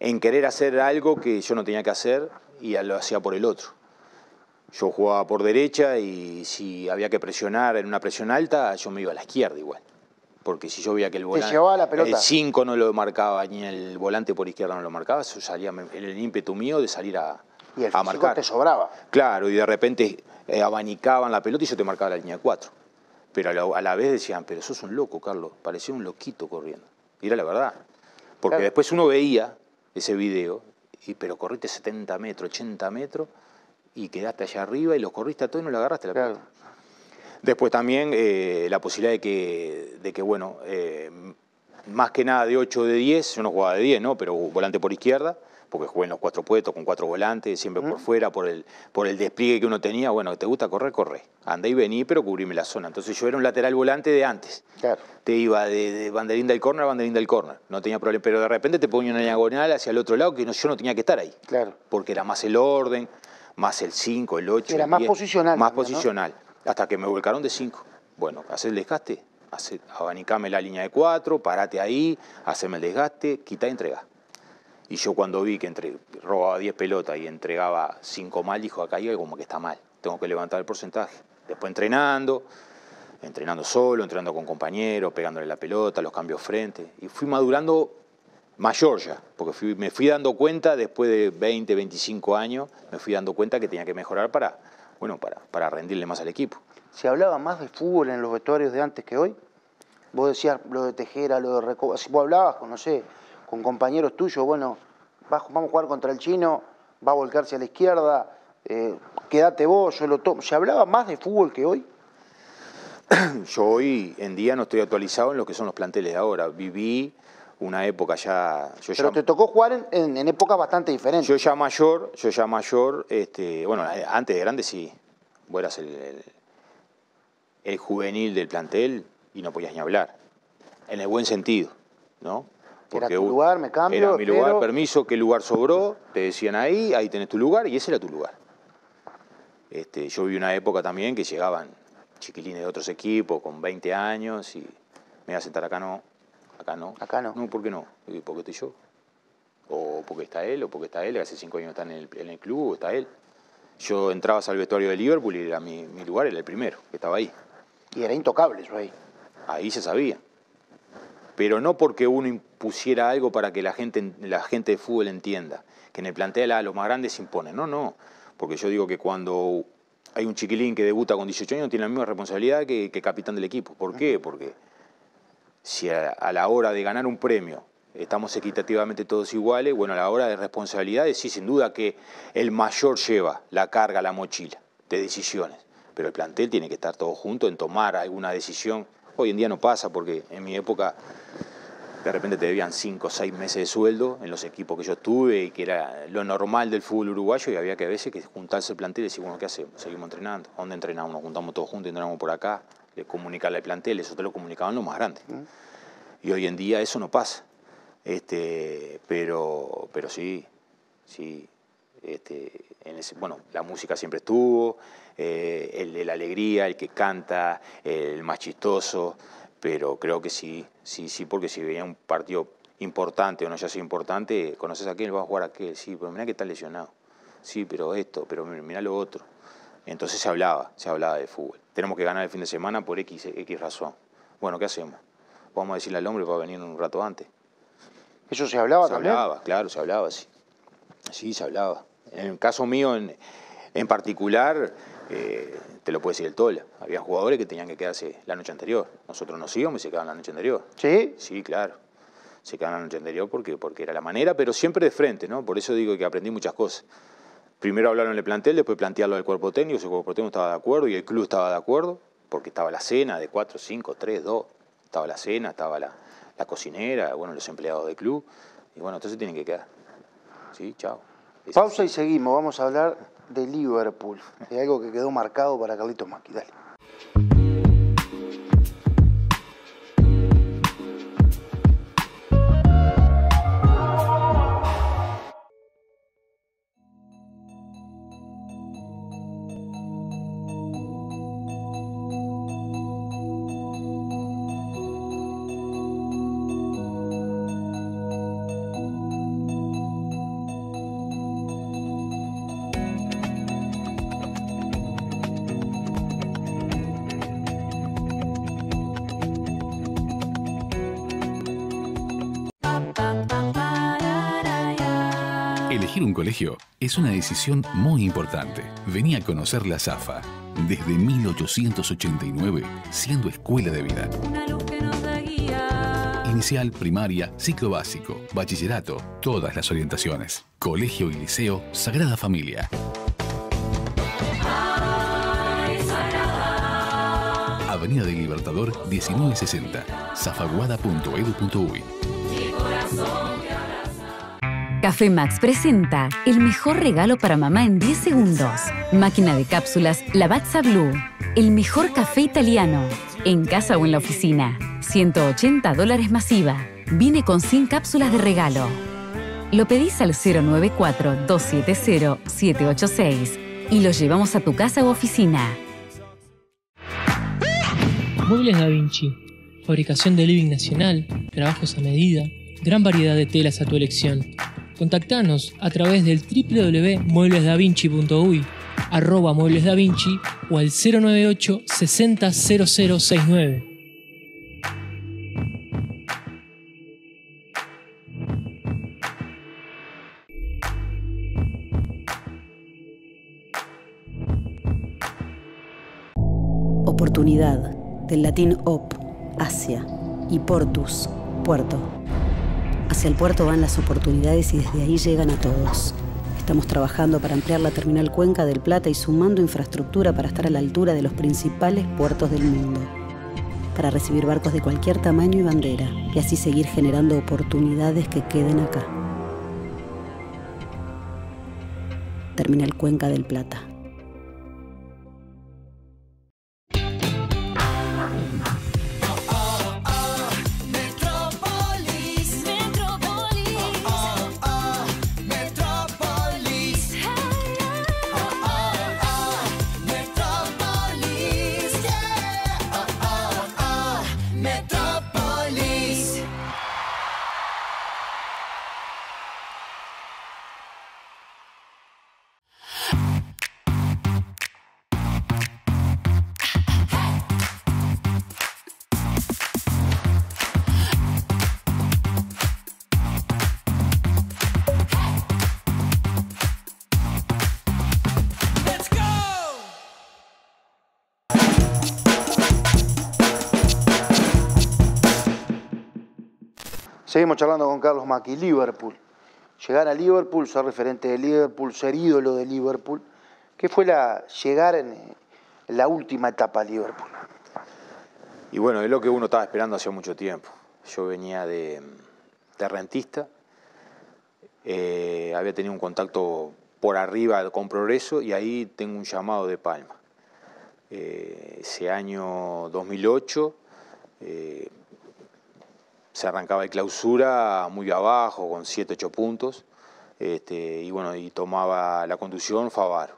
En querer hacer algo que yo no tenía que hacer y lo hacía por el otro. Yo jugaba por derecha y si había que presionar en una presión alta, yo me iba a la izquierda igual. Porque si yo veía que el volante. El 5 no lo marcaba, ni el volante por izquierda no lo marcaba, yo salía en el ímpetu mío de salir a, y el a marcar. te sobraba. Claro, y de repente eh, abanicaban la pelota y yo te marcaba la línea 4. Pero a la, vez decían, pero sos un loco, Carlos, parecía un loquito corriendo. Y era la verdad. Porque después uno veía ese video, y, pero corriste 70 metros, 80 metros, y quedaste allá arriba y los corriste a todos y no le agarraste la pelota. Después también eh, la posibilidad de que, de que bueno, eh, más que nada de 8 o de 10, yo no jugaba de 10, ¿no? Pero volante por izquierda, porque jugué en los cuatro puestos con cuatro volantes, siempre por fuera, por el, por el despliegue que uno tenía. Bueno, ¿te gusta correr? Corre. Andá y vení, pero cubríme la zona. Entonces yo era un lateral volante de antes. Claro. Te iba de, banderín del córner a banderín del córner. No tenía problema. Pero de repente te ponía una diagonal hacia el otro lado que yo no tenía que estar ahí. Claro. Porque era más el orden, más el 5, el 8. Era más posicional. Más posicional. Hasta que me volcaron de 5. Bueno, hacer el desgaste, abanicame la línea de 4, parate ahí, haceme el desgaste, quita y entrega. Y yo cuando vi que entre, robaba 10 pelotas y entregaba 5 mal, dijo, acá hay como que está mal, tengo que levantar el porcentaje. Después entrenando, entrenando solo, entrenando con compañeros, pegándole la pelota, los cambios frente. Y fui madurando mayor ya, porque me fui dando cuenta, después de 20, 25 años, me fui dando cuenta que tenía que mejorar para, bueno, para, para rendirle más al equipo. ¿Se hablaba más de fútbol en los vestuarios de antes que hoy? Vos decías lo de Tejera, lo de Recoba, si vos hablabas con, no sé, con compañeros tuyos, bueno, vamos a jugar contra el chino, va a volcarse a la izquierda, eh, quédate vos, yo lo tomo. ¿Se hablaba más de fútbol que hoy? (clears throat) Yo hoy en día no estoy actualizado en lo que son los planteles de ahora. Viví una época ya... Pero te tocó jugar en, en, épocas bastante diferentes. Yo ya mayor, yo ya mayor, este, bueno, antes de grande sí, vos eras el, el juvenil del plantel y no podías ni hablar, en el buen sentido, ¿no? Era tu lugar, me cambio. Era mi lugar, permiso, qué lugar sobró, te decían ahí, ahí tenés tu lugar y ese era tu lugar. Este, yo vi una época también que llegaban chiquilines de otros equipos con 20 años y me iba a sentar acá no, acá no. Acá no. No, ¿por qué no? ¿Por qué estoy yo? O porque está él, o porque está él, hace cinco años está en el, en el club, o está él. Yo entraba al vestuario de Liverpool y era mi, mi lugar, era el primero, que estaba ahí. Y era intocable eso ahí. Ahí se sabía pero no porque uno impusiera algo para que la gente, la gente de fútbol entienda, que en el plantel a los más grandes se impone. No, no, porque yo digo que cuando hay un chiquilín que debuta con 18 años tiene la misma responsabilidad que, capitán del equipo. ¿Por qué? Porque si a, la hora de ganar un premio estamos equitativamente todos iguales, bueno, a la hora de responsabilidades sí, sin duda que el mayor lleva la carga, la mochila de decisiones, pero el plantel tiene que estar todo junto en tomar alguna decisión. Hoy en día no pasa porque en mi época de repente te debían cinco o seis meses de sueldo en los equipos que yo tuve y que era lo normal del fútbol uruguayo y había que a veces que juntarse el plantel y decir, bueno, ¿qué hacemos? Seguimos entrenando. ¿Dónde entrenamos? Nos juntamos todos juntos, entrenamos por acá, de comunicarle al plantel, eso te lo comunicaban los más grandes. Y hoy en día eso no pasa. Este, pero, pero sí, sí. Este, en ese, bueno, la música siempre estuvo, eh, el de la alegría, el que canta, el más chistoso, pero creo que sí, sí, sí, porque si veía un partido importante o no ya sea importante, conoces a aquel, va a jugar a aquel, sí, pero mira que está lesionado, sí, pero esto, pero mira lo otro. Entonces se hablaba, se hablaba de fútbol. Tenemos que ganar el fin de semana por X, X razón. Bueno, ¿qué hacemos? Vamos a decirle al hombre para venir un rato antes. ¿Eso se hablaba se también? Se hablaba, claro, se hablaba, sí. Sí, se hablaba. En el caso mío en, en particular, eh, te lo puede decir el Tola. Había jugadores que tenían que quedarse la noche anterior. Nosotros nos íbamos y se quedaban la noche anterior. ¿Sí? Sí, claro. Se quedaban la noche anterior porque, porque era la manera, pero siempre de frente, ¿no? Por eso digo que aprendí muchas cosas. Primero hablaron en el plantel, después plantearlo al cuerpo técnico, el cuerpo técnico estaba de acuerdo y el club estaba de acuerdo, porque estaba la cena de 4, 5, 3, 2. Estaba la cena, estaba la, la cocinera, bueno, los empleados del club. Y bueno, entonces tienen que quedar. Sí, chao. Pausa y seguimos. Vamos a hablar de Liverpool, de algo que quedó marcado para Carlitos Maki. Es una decisión muy importante. Venía a conocer la ZAFA desde 1889, siendo escuela de vida. Inicial, primaria, ciclo básico, bachillerato, todas las orientaciones. Colegio y liceo Sagrada Familia. Avenida del Libertador 1960, zafaguada.edu.uy. Café Max presenta el mejor regalo para mamá en 10 segundos. Máquina de cápsulas Lavazza Blue. El mejor café italiano. En casa o en la oficina. 180 dólares masiva. Viene con 100 cápsulas de regalo. Lo pedís al 094-270-786 y lo llevamos a tu casa u oficina. Muebles Da Vinci. Fabricación de living nacional, trabajos a medida, gran variedad de telas a tu elección. Contactanos a través del www.mueblesdavinci.uy, arroba Muebles Da Vinci o al 098 60 0069. Oportunidad, del latín op, Asia, y portus, puerto. Hacia el puerto van las oportunidades y desde ahí llegan a todos. Estamos trabajando para ampliar la terminal Cuenca del Plata y sumando infraestructura para estar a la altura de los principales puertos del mundo. Para recibir barcos de cualquier tamaño y bandera y así seguir generando oportunidades que queden acá. Terminal Cuenca del Plata. Seguimos charlando con Carlos Maki, Liverpool. Llegar a Liverpool, ser referente de Liverpool, ser ídolo de Liverpool. ¿Qué fue la llegar en, la última etapa a Liverpool? Y bueno, es lo que uno estaba esperando hace mucho tiempo. Yo venía de, de rentista, eh, había tenido un contacto por arriba con Progreso y ahí tengo un llamado de Palma. Eh, ese año 2008 eh, se arrancaba de clausura muy abajo, con 7, 8 puntos, este, y bueno, y tomaba la conducción Favaro.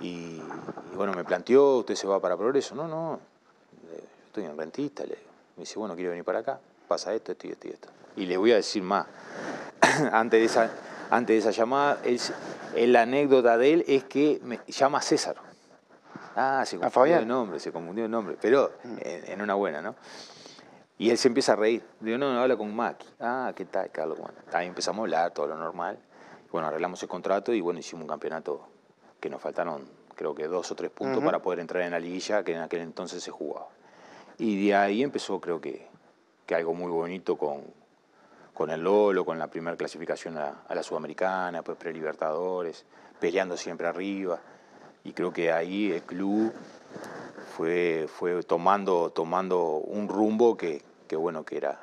Y, y bueno, me planteó, usted se va para Progreso. No, no, yo estoy en rentista. Le, me dice, bueno, quiere venir para acá, pasa esto, esto y esto y esto. Y le voy a decir más. (clears throat) antes, de esa, antes de esa llamada, la anécdota de él es que me llama César. Ah, se confundió el nombre, se confundió el nombre, pero en, en una buena, ¿no? Y él se empieza a reír. Digo, no, no, habla con Maki. Ah, ¿qué tal, Carlos? Bueno, ahí empezamos a hablar, todo lo normal. Bueno, arreglamos el contrato y bueno, hicimos un campeonato que nos faltaron, creo que dos o tres puntos para poder entrar en la liguilla que en aquel entonces se jugaba. Y de ahí empezó, creo que, que algo muy bonito con, con el Lolo, con la primera clasificación a, a la Sudamericana, pues pre-Libertadores, peleando siempre arriba. Y creo que ahí el club fue, fue tomando, tomando un rumbo que, que bueno, que era,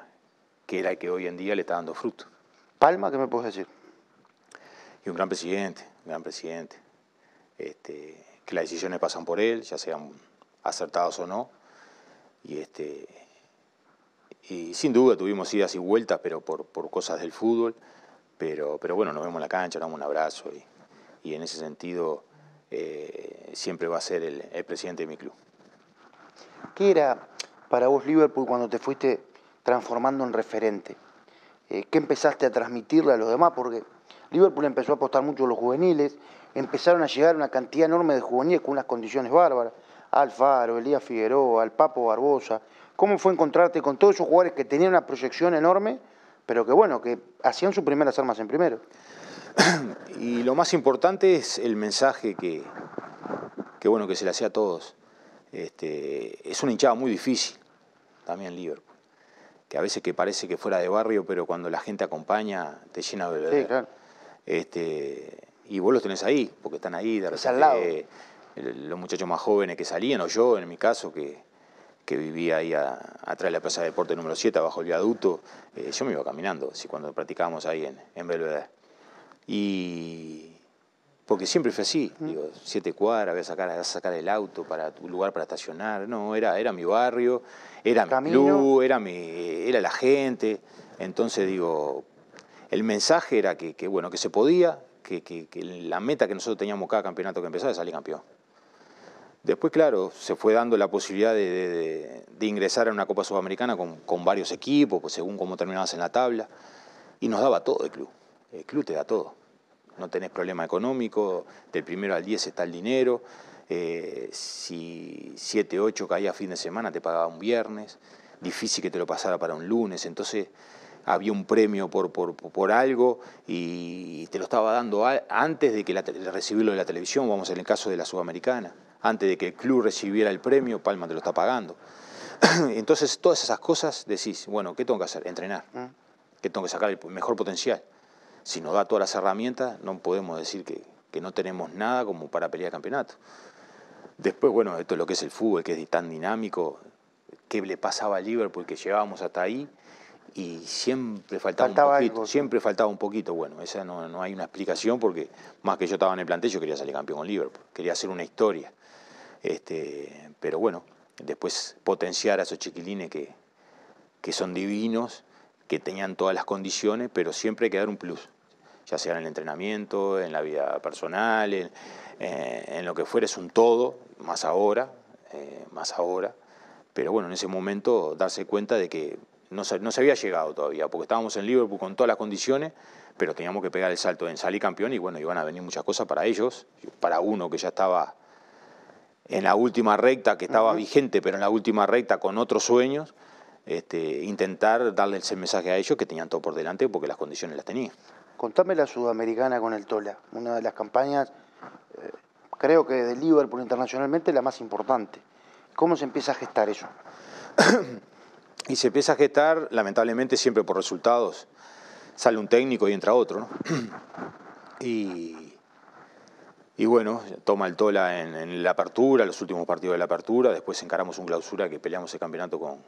que era el que hoy en día le está dando fruto. Palma, ¿qué me puedes decir? Y un gran presidente, un gran presidente. Este, que las decisiones pasan por él, ya sean acertadas o no. Y, este, y sin duda tuvimos idas y vueltas, pero por, por cosas del fútbol. Pero, pero bueno, nos vemos en la cancha, nos damos un abrazo. Y, y en ese sentido eh, siempre va a ser el, el presidente de mi club. ¿Qué era para vos Liverpool cuando te fuiste transformando en referente? Eh, ¿Qué empezaste a transmitirle a los demás? Porque Liverpool empezó a apostar mucho a los juveniles, empezaron a llegar una cantidad enorme de juveniles con unas condiciones bárbaras. Alfaro, Elías Figueroa, al Papo Barbosa. ¿Cómo fue encontrarte con todos esos jugadores que tenían una proyección enorme, pero que bueno, que hacían sus primeras armas en primero? (clears throat) Y lo más importante es el mensaje que, que bueno, que se le hacía a todos. Este, es una hinchada muy difícil, también Liverpool. Que a veces que parece que fuera de barrio, pero cuando la gente acompaña, te llena de Sí, claro. Este, y vos los tenés ahí, porque están ahí, de al repente, lado. eh, el- los muchachos más jóvenes que salían, o yo en mi caso, que, que vivía ahí a- atrás de la Plaza de Deporte número 7, abajo del viaducto, eh, yo me iba caminando, sí, cuando practicábamos ahí en, en Belvedere. Y porque siempre fue así, digo, siete cuadras, voy a sacar, a sacar el auto para un lugar para estacionar. No, era, era mi barrio, era mi Camino. club, era, mi, era la gente. Entonces digo, el mensaje era que, que, bueno, que se podía, que, que- que la meta que nosotros teníamos cada campeonato que empezaba es salir campeón. Después, claro, se fue dando la posibilidad de, de- de- de ingresar a una Copa Sudamericana con, con varios equipos, pues, según cómo terminabas en la tabla, y nos daba todo el club. El club te da todo. No tenés problema económico, del primero al 10 está el dinero, eh, si 7, 8 caía fin de semana te pagaba un viernes, difícil que te lo pasara para un lunes, entonces había un premio por, por, por algo y te lo estaba dando a- antes de, que la, de recibirlo de la televisión, vamos en el caso de la Sudamericana, antes de que el club recibiera el premio, Palma te lo está pagando. (clears throat) Entonces todas esas cosas decís, bueno, ¿qué tengo que hacer? Entrenar, que tengo que sacar el mejor potencial. Si nos da todas las herramientas, no podemos decir que, que no tenemos nada como para pelear campeonato. Después, bueno, esto es lo que es el fútbol, que es tan dinámico, qué le pasaba al Liverpool que llegábamos hasta ahí y siempre faltaba, Faltaba un poquito, algo. siempre faltaba un poquito. Bueno, esa no, no hay una explicación porque más que yo estaba en el plantel, yo quería salir campeón con Liverpool, quería hacer una historia. Este, pero bueno, después potenciar a esos chiquilines que, que son divinos, que tenían todas las condiciones, pero siempre hay que dar un plus, ya sea en el entrenamiento, en la vida personal, en, eh, en lo que fuera, es un todo, más ahora, eh, más ahora, pero bueno, en ese momento darse cuenta de que no se, no se había llegado todavía, porque estábamos en Liverpool con todas las condiciones, pero teníamos que pegar el salto en salir campeón y bueno, iban a venir muchas cosas para ellos, para uno que ya estaba en la última recta, que estaba vigente, pero en la última recta con otros sueños, este, intentar darle ese mensaje a ellos que tenían todo por delante porque las condiciones las tenían. Contame la sudamericana con el Tola, una de las campañas, eh, creo que de Liverpool internacionalmente la más importante. ¿Cómo se empieza a gestar eso? (clears throat) Y se empieza a gestar, lamentablemente, siempre por resultados. Sale un técnico y entra otro, ¿no? (clears throat) Y, y bueno, toma el Tola en, en la apertura, los últimos partidos de la apertura, después encaramos un clausura que peleamos el campeonato con,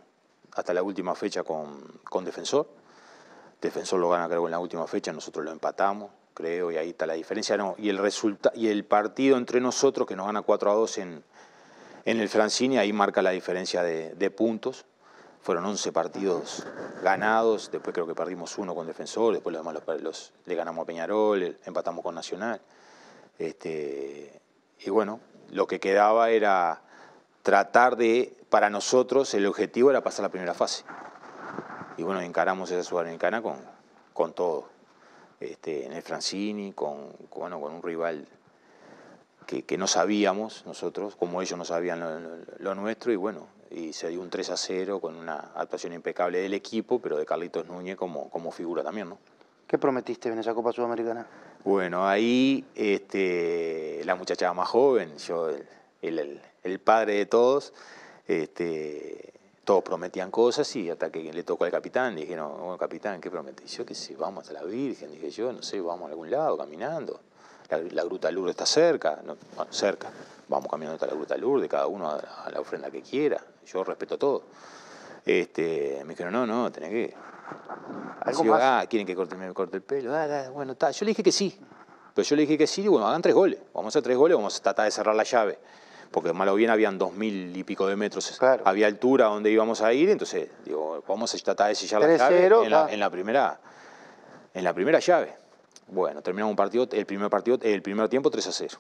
hasta la última fecha con, con Defensor. Defensor lo gana creo en la última fecha, nosotros lo empatamos, creo, y ahí está la diferencia. No, y, el y el partido entre nosotros, que nos gana 4 a 2 en, en el Francini, ahí marca la diferencia de, puntos. Fueron 11 partidos ganados, después creo que perdimos uno con Defensor, después los demás los, los- le ganamos a Peñarol, empatamos con Nacional. Este, y bueno, lo que quedaba era tratar de, para nosotros el objetivo era pasar la primera fase. Y bueno, encaramos esa Sudamericana con, con todo. Este, en el Francini, con, con, bueno, con un rival que, que no sabíamos nosotros, como ellos no sabían lo, lo- lo nuestro, y bueno, y se dio un 3 a 0 con una actuación impecable del equipo, pero de Carlitos Núñez como, como figura también, ¿no? ¿Qué prometiste en esa Copa Sudamericana? Bueno, ahí este, la muchacha más joven, yo el, el- el- el padre de todos, este, todos prometían cosas y hasta que le tocó al capitán, dije, no, bueno, capitán, ¿qué prometí? Yo qué sé, vamos a la Virgen, dije yo, no sé, vamos a algún lado caminando. La, la Gruta Lourdes está cerca, no, bueno, cerca, vamos caminando hasta la Gruta Lourdes, cada uno a, a la ofrenda que quiera, yo respeto todo. Este, me dijeron, no, no, tenés que, ¿Algo más? Ah, quieren que corte, me corte el pelo. Ah, ah, bueno, está. Yo le dije que sí. Pero yo le dije que sí, y bueno, hagan tres goles. Vamos a hacer tres goles, vamos a tratar de cerrar la llave. Porque malo o bien habían dos mil y pico de metros. Claro. Había altura donde íbamos a ir, entonces, digo, vamos a tratar de sellar la llave 3-0, en la, en la primera, en la primera llave. Bueno, terminamos un partido, el primer partido, el primer tiempo 3 a 0.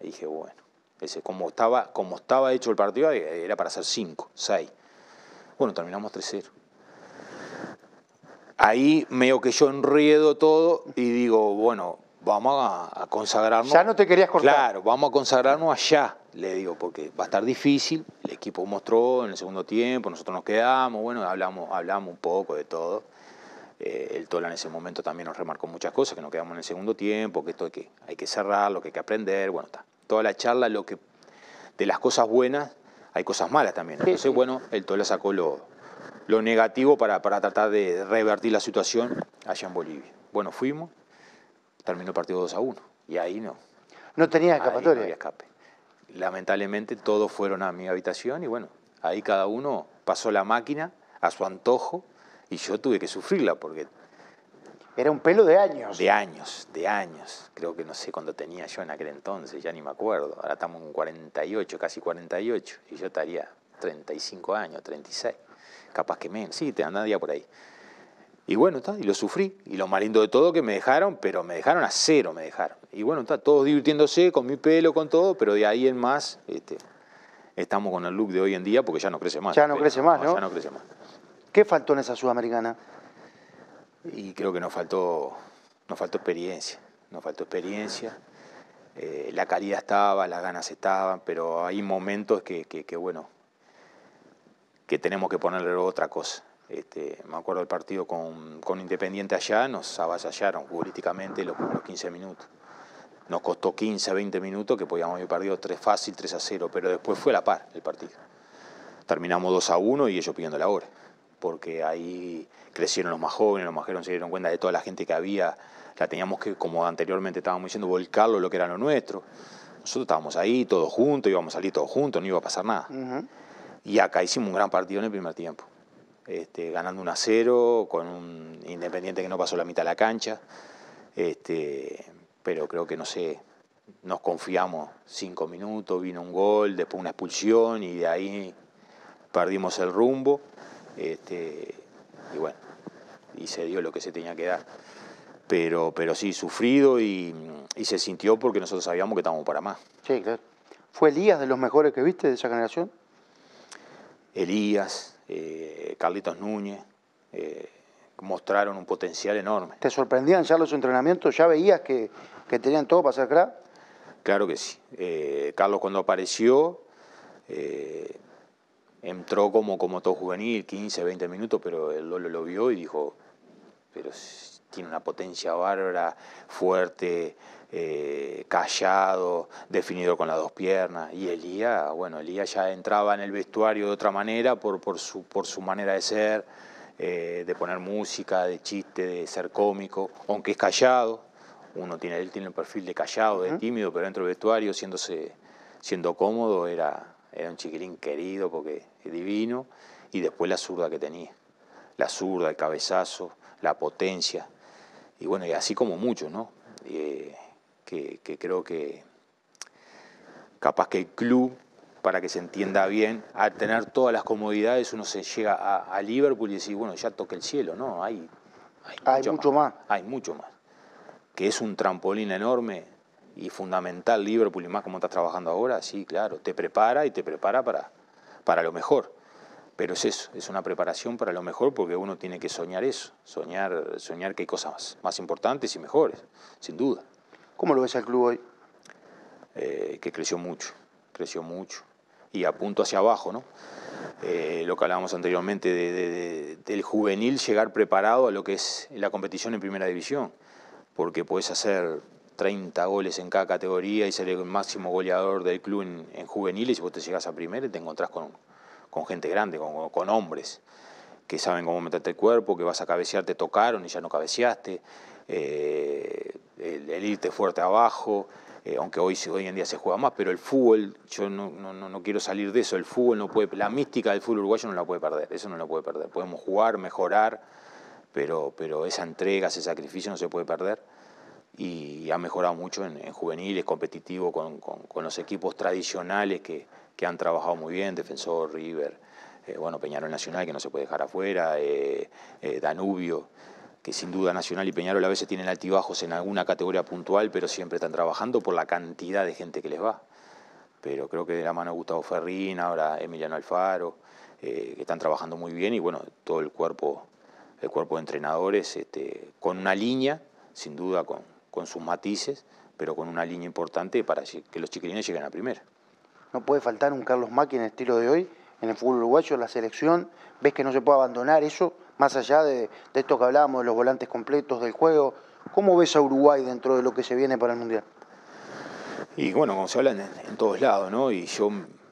Y dije, bueno, ese, como, estaba, como estaba hecho el partido, eh, era para hacer 5, 6. Bueno, terminamos 3-0. Ahí medio que yo enriedo todo y digo, bueno, vamos a, a consagrarnos. Ya no te querías cortar. Claro, vamos a consagrarnos allá, le digo, porque va a estar difícil. El equipo mostró en el segundo tiempo, nosotros nos quedamos, bueno, hablamos, hablamos un poco de todo. Eh, el Tola en ese momento también nos remarcó muchas cosas, que nos quedamos en el segundo tiempo, que esto hay que, hay que cerrarlo, que hay que aprender, bueno, está. Toda la charla, lo que, de las cosas buenas, hay cosas malas también. Entonces, bueno, el Tola sacó lo, lo negativo para, para tratar de revertir la situación allá en Bolivia. Bueno, fuimos, terminó el partido 2 a 1, y ahí no. No tenías Ahí no escapatoria. había escape. Lamentablemente todos fueron a mi habitación y bueno, Ahí cada uno pasó la máquina a su antojo y yo tuve que sufrirla porque Era un pelo de años. de años, de años. Creo que no sé cuándo tenía yo en aquel entonces, ya ni me acuerdo. Ahora estamos en 48, casi 48, y yo estaría 35 años, 36, capaz que menos. Sí, te andaría por ahí. Y bueno, está, y lo sufrí. Y lo más lindo de todo que me dejaron, pero me dejaron a cero, me dejaron. Y bueno, está, todos divirtiéndose con mi pelo, con todo, pero de ahí en más, este, estamos con el look de hoy en día porque ya no crece más. Ya no Pero crece más, ¿no? Ya no crece más. ¿Qué faltó en esa sudamericana? Y creo que nos faltó, nos faltó experiencia, nos faltó experiencia. Eh, la calidad estaba, las ganas estaban, pero hay momentos que, que- que, bueno, que tenemos que ponerle otra cosa. Este, me acuerdo del partido con, con Independiente allá, nos avasallaron futbolísticamente los primeros 15 minutos. Nos costó 15, 20 minutos que podíamos haber perdido 3 fácil, 3 a 0, pero después fue a la par el partido. Terminamos 2 a 1 y ellos pidiendo la hora, porque ahí crecieron los más jóvenes, los más jóvenes se dieron cuenta de toda la gente que había, la teníamos que, como anteriormente estábamos diciendo, volcarlo lo que era lo nuestro. Nosotros estábamos ahí todos juntos, íbamos a salir todos juntos, no iba a pasar nada. Y acá hicimos un gran partido en el primer tiempo. Este, ganando 1 a 0, con un Independiente que no pasó la mitad de la cancha. Este, pero creo que, no sé, nos confiamos cinco minutos, vino un gol, después una expulsión y de ahí perdimos el rumbo. Este, y bueno, y se dio lo que se tenía que dar. Pero, pero sí, sufrido y, y se sintió porque nosotros sabíamos que estábamos para más. Sí, claro. ¿Fue Elías de los mejores que viste de esa generación? Elías, eh, Carlitos Núñez, eh, mostraron un potencial enorme. ¿Te sorprendían ya los entrenamientos? ¿Ya veías que, que tenían todo para ser crack? Claro que sí. Eh, Carlos cuando apareció entró como, como todo juvenil, 15, 20 minutos, pero el Lolo lo vio y dijo, pero tiene una potencia bárbara, fuerte, eh, callado, definido con las dos piernas. Y Elías, bueno, Elías ya entraba en el vestuario de otra manera por, por, su, por su manera de ser, eh, de poner música, de chiste, de ser cómico, aunque es callado. Uno tiene, él tiene el perfil de callado, de tímido, pero dentro del vestuario, siéndose, siendo cómodo, era, era un chiquilín querido porque es divino. Y después la zurda que tenía. La zurda, el cabezazo, la potencia. Y bueno, y así como muchos, ¿no? Eh, que, que creo que capaz que el club, para que se entienda bien, al tener todas las comodidades, uno se llega a, a Liverpool y dice, bueno, ya toca el cielo, ¿no? Hay, Hay mucho más. Hay mucho más. Que es un trampolín enorme y fundamental Liverpool y más como estás trabajando ahora, sí, claro, te prepara y te prepara para, para lo mejor. Pero es eso, es una preparación para lo mejor porque uno tiene que soñar eso, soñar, soñar que hay cosas más, más importantes y mejores, sin duda. ¿Cómo lo ves al club hoy? eh, que creció mucho, creció mucho y apunto hacia abajo, ¿no? Eh, lo que hablábamos anteriormente de- de- de- del juvenil llegar preparado a lo que es la competición en primera división, porque puedes hacer 30 goles en cada categoría y ser el máximo goleador del club en, en juveniles y vos te llegas a primera y te encontrás con, con gente grande, con, con hombres que saben cómo meterte el cuerpo, que vas a cabecear, te tocaron y ya no cabeceaste, eh, el, irte fuerte abajo, eh, aunque hoy, hoy en día se juega más, pero el fútbol, yo no, quiero salir de eso, el fútbol no puede, la mística del fútbol uruguayo no la puede perder, eso no la puede perder, podemos jugar, mejorar, pero, esa entrega, ese sacrificio no se puede perder y ha mejorado mucho en, en juveniles, competitivo con, los equipos tradicionales que, han trabajado muy bien, Defensor, River, eh, bueno, Peñarol Nacional que no se puede dejar afuera, eh, Danubio, que sin duda Nacional y Peñarol a veces tienen altibajos en alguna categoría puntual, pero siempre están trabajando por la cantidad de gente que les va. Pero creo que de la mano de Gustavo Ferrín, ahora Emiliano Alfaro, eh, que están trabajando muy bien y bueno, todo el cuerpo, el cuerpo de entrenadores este, con una línea, sin duda con, con sus matices, pero con una línea importante para que los chiquilines lleguen a primera. No puede faltar un Carlos Maki en el estilo de hoy, en el fútbol uruguayo, la selección. ¿Ves que no se puede abandonar eso, más allá de, de esto que hablábamos, de los volantes completos del juego? ¿Cómo ves a Uruguay dentro de lo que se viene para el Mundial? Y bueno, como se habla en, en todos lados, ¿no? Y yo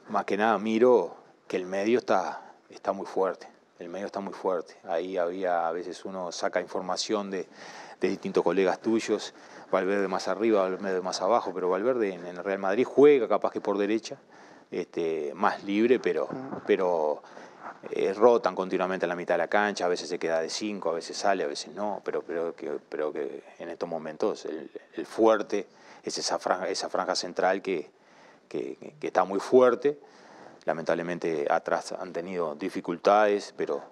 más que nada miro que el medio está, está muy fuerte. El medio está muy fuerte. Ahí había, a veces uno saca información de, de distintos colegas tuyos, Valverde más arriba, Valverde más abajo, pero Valverde en, en el Real Madrid juega capaz que por derecha, este, más libre, pero, pero eh, rotan continuamente en la mitad de la cancha, a veces se queda de cinco, a veces sale, a veces no, pero, pero, que, pero que en estos momentos el, el fuerte es esa franja, esa franja central que, que, que está muy fuerte. Lamentablemente atrás han tenido dificultades, pero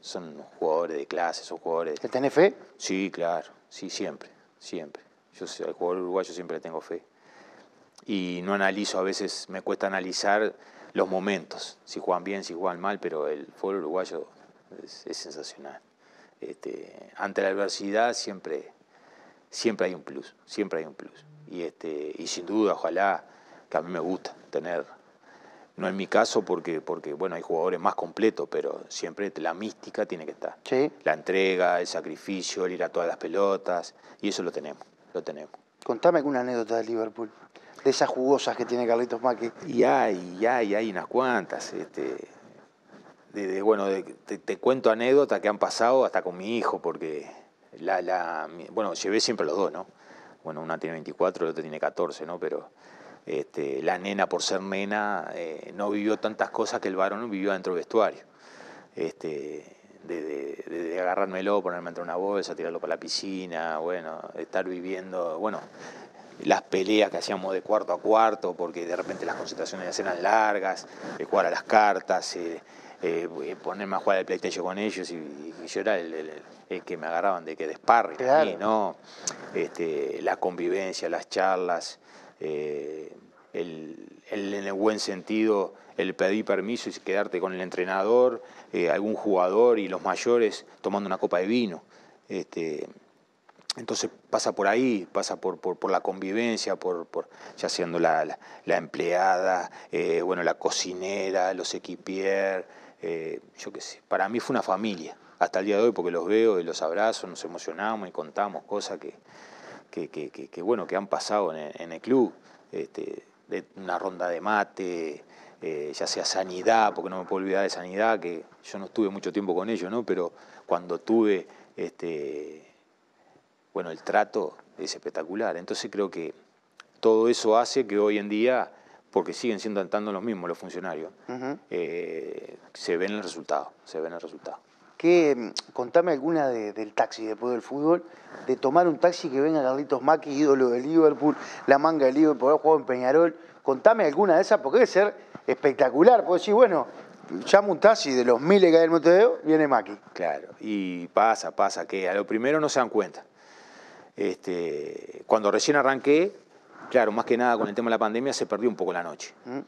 son jugadores de clase, son jugadores... ¿Le tenés fe? Sí, claro, sí, siempre, siempre. Yo al jugador uruguayo siempre le tengo fe. Y no analizo, a veces me cuesta analizar los momentos, si juegan bien, si juegan mal, pero el fútbol uruguayo es, es sensacional. Este, ante la adversidad siempre, siempre hay un plus, siempre hay un plus. Y, este, y sin duda, ojalá, que a mí me gusta tener, no en mi caso porque, porque bueno, hay jugadores más completos, pero siempre la mística tiene que estar. Sí. La entrega, el sacrificio, el ir a todas las pelotas, y eso lo tenemos, lo tenemos. Contame alguna anécdota de Liverpool, de esas jugosas que tiene Carlitos Macchi. Y hay, y hay, hay unas cuantas. Este, bueno, te, cuento anécdotas que han pasado hasta con mi hijo, porque la, bueno, llevé siempre los dos, ¿no? Bueno, una tiene 24, la otra tiene 14, ¿no? Pero este, la nena, por ser nena, eh, no vivió tantas cosas que el varón vivió dentro del vestuario. Este, de- de agarrármelo, ponerme entre una bolsa, tirarlo para la piscina, bueno, estar viviendo, bueno, las peleas que hacíamos de cuarto a cuarto, porque de repente las concentraciones eran largas, eh, jugar a las cartas, eh, eh, ponerme a jugar al PlayStation con ellos y, y yo era el, el- el que me agarraban de que de sparring, a mí, Claro. ¿no? Este, la convivencia, las charlas, eh, el, el- en el buen sentido, el pedir permiso y quedarte con el entrenador, eh, algún jugador y los mayores tomando una copa de vino. Este, entonces pasa por ahí, pasa por, por, la convivencia, por, por ya siendo la, la- empleada, eh, bueno, la cocinera, los equipier, eh, yo qué sé. Para mí fue una familia, hasta el día de hoy, porque los veo y los abrazo, nos emocionamos y contamos cosas que, que, que- bueno, que han pasado en, el- club. Este, una ronda de mate, eh, ya sea sanidad, porque no me puedo olvidar de sanidad, que yo no estuve mucho tiempo con ellos, ¿no? pero cuando tuve este, bueno, el trato es espectacular. Entonces creo que todo eso hace que hoy en día, porque siguen siendo tanto los mismos los funcionarios, Ujú. eh, se ven el resultado, se ven el resultado. ¿Qué, contame alguna de- del taxi después del fútbol, de tomar un taxi que venga Carlitos Macchi, ídolo de Liverpool, la manga de Liverpool, haber jugado en Peñarol. Contame alguna de esas, porque debe ser espectacular. Puedo decir, bueno, llamo un taxi de los miles que hay en Montevideo, viene Macchi. Claro, y pasa, pasa, que a lo primero no se dan cuenta. Este, cuando recién arranqué, claro, más que nada con el tema de la pandemia se perdió un poco la noche. ¿Mm?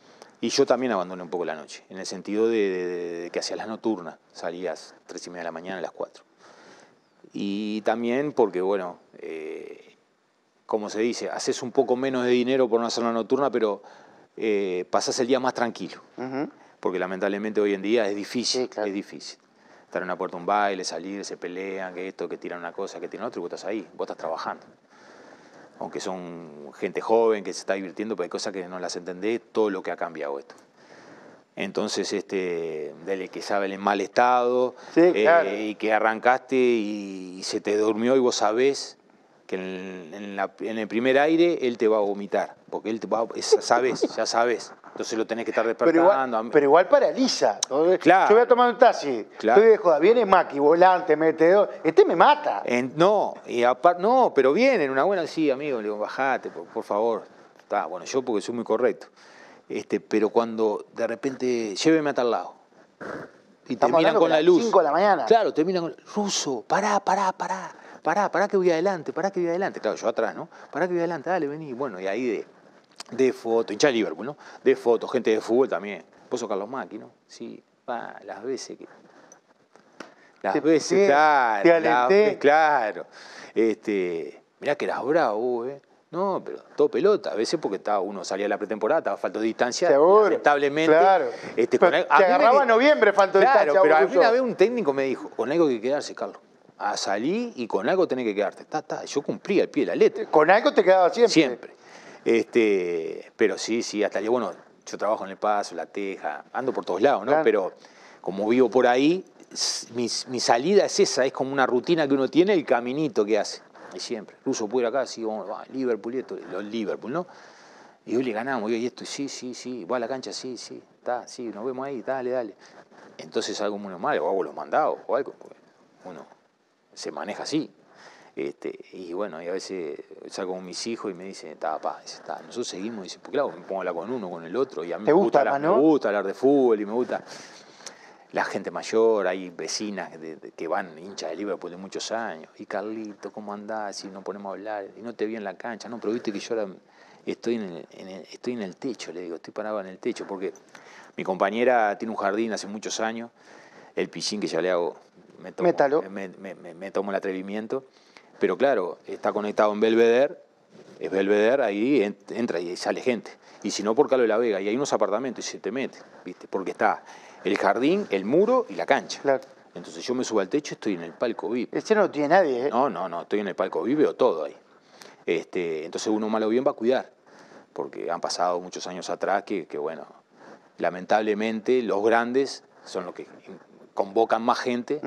Y yo también abandoné un poco la noche, en el sentido de, de- de que hacía las nocturnas, salías tres y media de la mañana a las 4. Y también porque, bueno, eh, como se dice, haces un poco menos de dinero por no hacer la nocturna, pero eh, pasás el día más tranquilo. Porque lamentablemente hoy en día es difícil, Sí, claro. es difícil. Estar en una puerta de un baile, salir, se pelean, que esto, que tiran una cosa, que tiran otra, y vos estás ahí, vos estás trabajando. Aunque son gente joven que se está divirtiendo, pero hay cosas que no las entendés, todo lo que ha cambiado esto. Entonces, este, dele que sabe en mal estado, Sí, eh, y que arrancaste y, y se te durmió y vos sabés que en, en la- en el primer aire él te va a vomitar, porque él te va, sabes, ya sabes. Entonces lo tenés que estar Pero despertando. igual, pero igual paraliza. Claro. Yo voy a tomar un taxi, Claro. estoy de joda, viene Macchi, volante, metedor, este me mata. En- no, y no, pero bien, en una buena, sí, amigo, le digo, bajate, por, por favor. Está, bueno, yo porque soy muy correcto. Este, pero cuando de repente, lléveme a tal lado. Y Estamos terminan con la luz. cinco de la mañana. Claro, terminan con Ruso, pará, pará, pará, pará, pará que voy adelante, pará que voy adelante. Claro, yo atrás, ¿no? Pará que voy adelante, dale, vení. Bueno, y ahí de, de foto, hincha de Liverpool, ¿no? De foto, gente de fútbol también. Sos Carlos Maki, ¿no? Sí, va, las veces que. Las Te- veces, te- claro. te alenté. claro. Este, mirá que eras bravo, ¿eh? No, pero todo pelota. A veces porque estaba, uno salía a la pretemporada, estaba falta de distancia. Seguro, Lamentablemente. claro. Este, Pero con- te agarraba en noviembre, falta de Claro, distancia, pero a mí una vez un técnico me dijo, con algo que quedarse, Carlos. A salir y con algo tenés que quedarte. Ta, ta. Yo cumplía el pie de la letra. Con algo te quedaba siempre. Siempre. Este, pero sí, sí, hasta yo, bueno, yo trabajo en El Paso, La Teja, ando por todos lados, ¿no? Claro. Pero como vivo por ahí, mi, mi salida es esa, es como una rutina que uno tiene, el caminito que hace. Y siempre. Ruso puede ir acá, sí, vamos, va, Liverpool y esto, los Liverpool, ¿no? Y hoy le ganamos, y esto, sí, sí, sí, va a la cancha, sí, sí, está, sí, nos vemos ahí, dale, dale. Entonces algo muy normal, o hago los mandados, o algo, porque uno se maneja así. Este, y bueno, y a veces salgo con mis hijos y me dicen, está, papá, dice, está, nosotros seguimos, dice, porque claro, me pongo a hablar con uno, con el otro, y a mí ¿Te me, gusta hablar, no? me gusta hablar de fútbol y me gusta la gente mayor, hay vecinas de- de- que van hinchas de Liverpool de muchos años, y Carlito, ¿cómo andás? Y nos ponemos a hablar, y no te vi en la cancha, no, pero viste que yo ahora estoy en el, en el- estoy en el techo, le digo, estoy parado en el techo, porque mi compañera tiene un jardín hace muchos años, el pichín que ya le hago, me tomo, Métalo. me, me- me- me tomo el atrevimiento, pero claro, está conectado en Belvedere, es Belvedere, ahí en- entra y sale gente. Y si no, por Calo de la Vega, y hay unos apartamentos y se te mete, ¿viste? Porque está el jardín, el muro y la cancha. Claro. Entonces yo me subo al techo, estoy en el palco VIP. Ese no lo tiene nadie, ¿eh? No, no, no, estoy en el palco VIP, veo todo ahí. Este, entonces uno malo o bien va a cuidar, porque han pasado muchos años atrás que, que, bueno, lamentablemente los grandes son los que convocan más gente.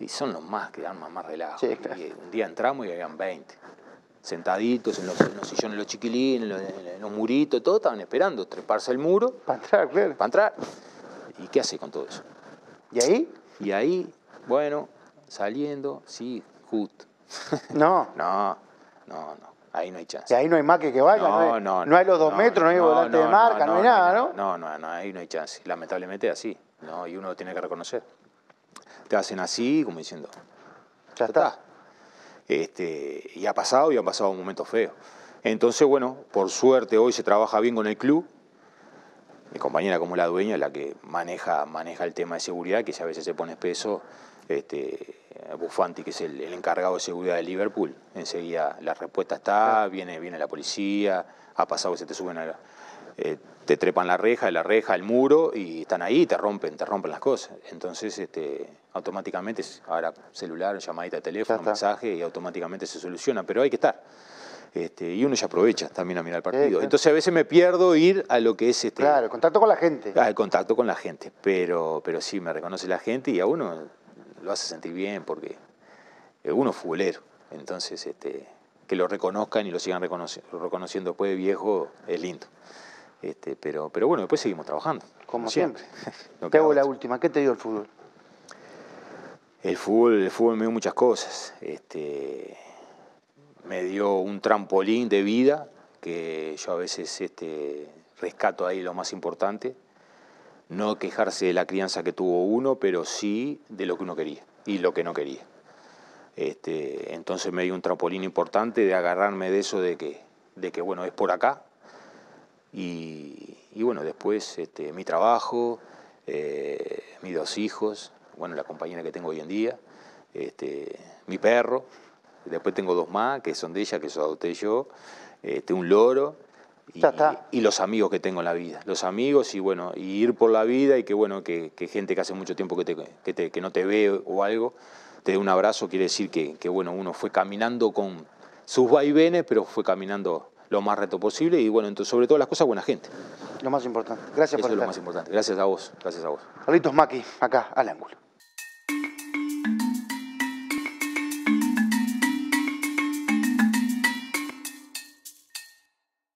Y son los más que dan más, relajo. Sí, claro. Y un día entramos y habían 20, sentaditos en los, en los sillones, los chiquilines, en los, en los muritos, todos estaban esperando treparse el muro Para entrar, claro. para entrar. ¿Y qué hace con todo eso? ¿Y ahí? Y ahí, bueno, saliendo, sí, justo. No. (laughs) No, no, no, ahí no hay chance. Y ahí no hay más que que vaya. No, hay, no hay los dos metros, no hay volante de marca, no, hay nada, ¿no? No, no, no, ahí no hay chance. Lamentablemente así, ¿no? Y uno lo tiene que reconocer. Te hacen así, como diciendo, Ya está. Este, y ha pasado y han pasado momentos feos. Entonces, bueno, por suerte hoy se trabaja bien con el club. Mi compañera como la dueña es la que maneja, maneja el tema de seguridad, que si a veces se pone espeso, este, Bufanti, que es el, el encargado de seguridad de Liverpool, enseguida la respuesta está, viene, viene la policía, ha pasado que se te suben a la- eh, te trepan la reja, la reja, el muro, y están ahí, te rompen, te rompen las cosas. Entonces, este, automáticamente, ahora celular, llamadita de teléfono, mensaje, y automáticamente se soluciona, pero hay que estar. Este, y uno ya aprovecha también a mirar el partido. claro. Entonces a veces me pierdo ir a lo que es este, Claro, contacto con la gente. al contacto con la gente, pero, pero sí me reconoce la gente y a uno lo hace sentir bien porque uno es futbolero. Entonces, este, que lo reconozcan y lo sigan reconoci- reconociendo después de viejo es lindo. Este, pero, pero bueno, después seguimos trabajando. Como siempre. (laughs) No Te hago la última. ¿Qué te dio el fútbol? El fútbol, me dio muchas cosas. Este, me dio un trampolín de vida que yo a veces este, rescato ahí lo más importante. No quejarse de la crianza que tuvo uno, pero sí de lo que uno quería y lo que no quería. Este, entonces me dio un trampolín importante de agarrarme de eso de que, bueno, es por acá. Y, y bueno, después este, mi trabajo, eh, mis dos hijos, bueno, la compañera que tengo hoy en día, este, mi perro, después tengo dos más que son de ella, que son adopté yo, este, un loro y, los amigos que tengo en la vida. Los amigos y bueno, y ir por la vida y que bueno, que, que gente que hace mucho tiempo que, te, que, te- que no te ve o algo, te dé un abrazo, quiere decir que, que bueno, uno fue caminando con sus vaivenes, pero fue caminando lo más reto posible y bueno, entonces, sobre todas las cosas, buena gente. Lo más importante. Gracias Eso por es lo más importante. Gracias a vos, gracias a vos. Carlitos Maki, acá, al ángulo.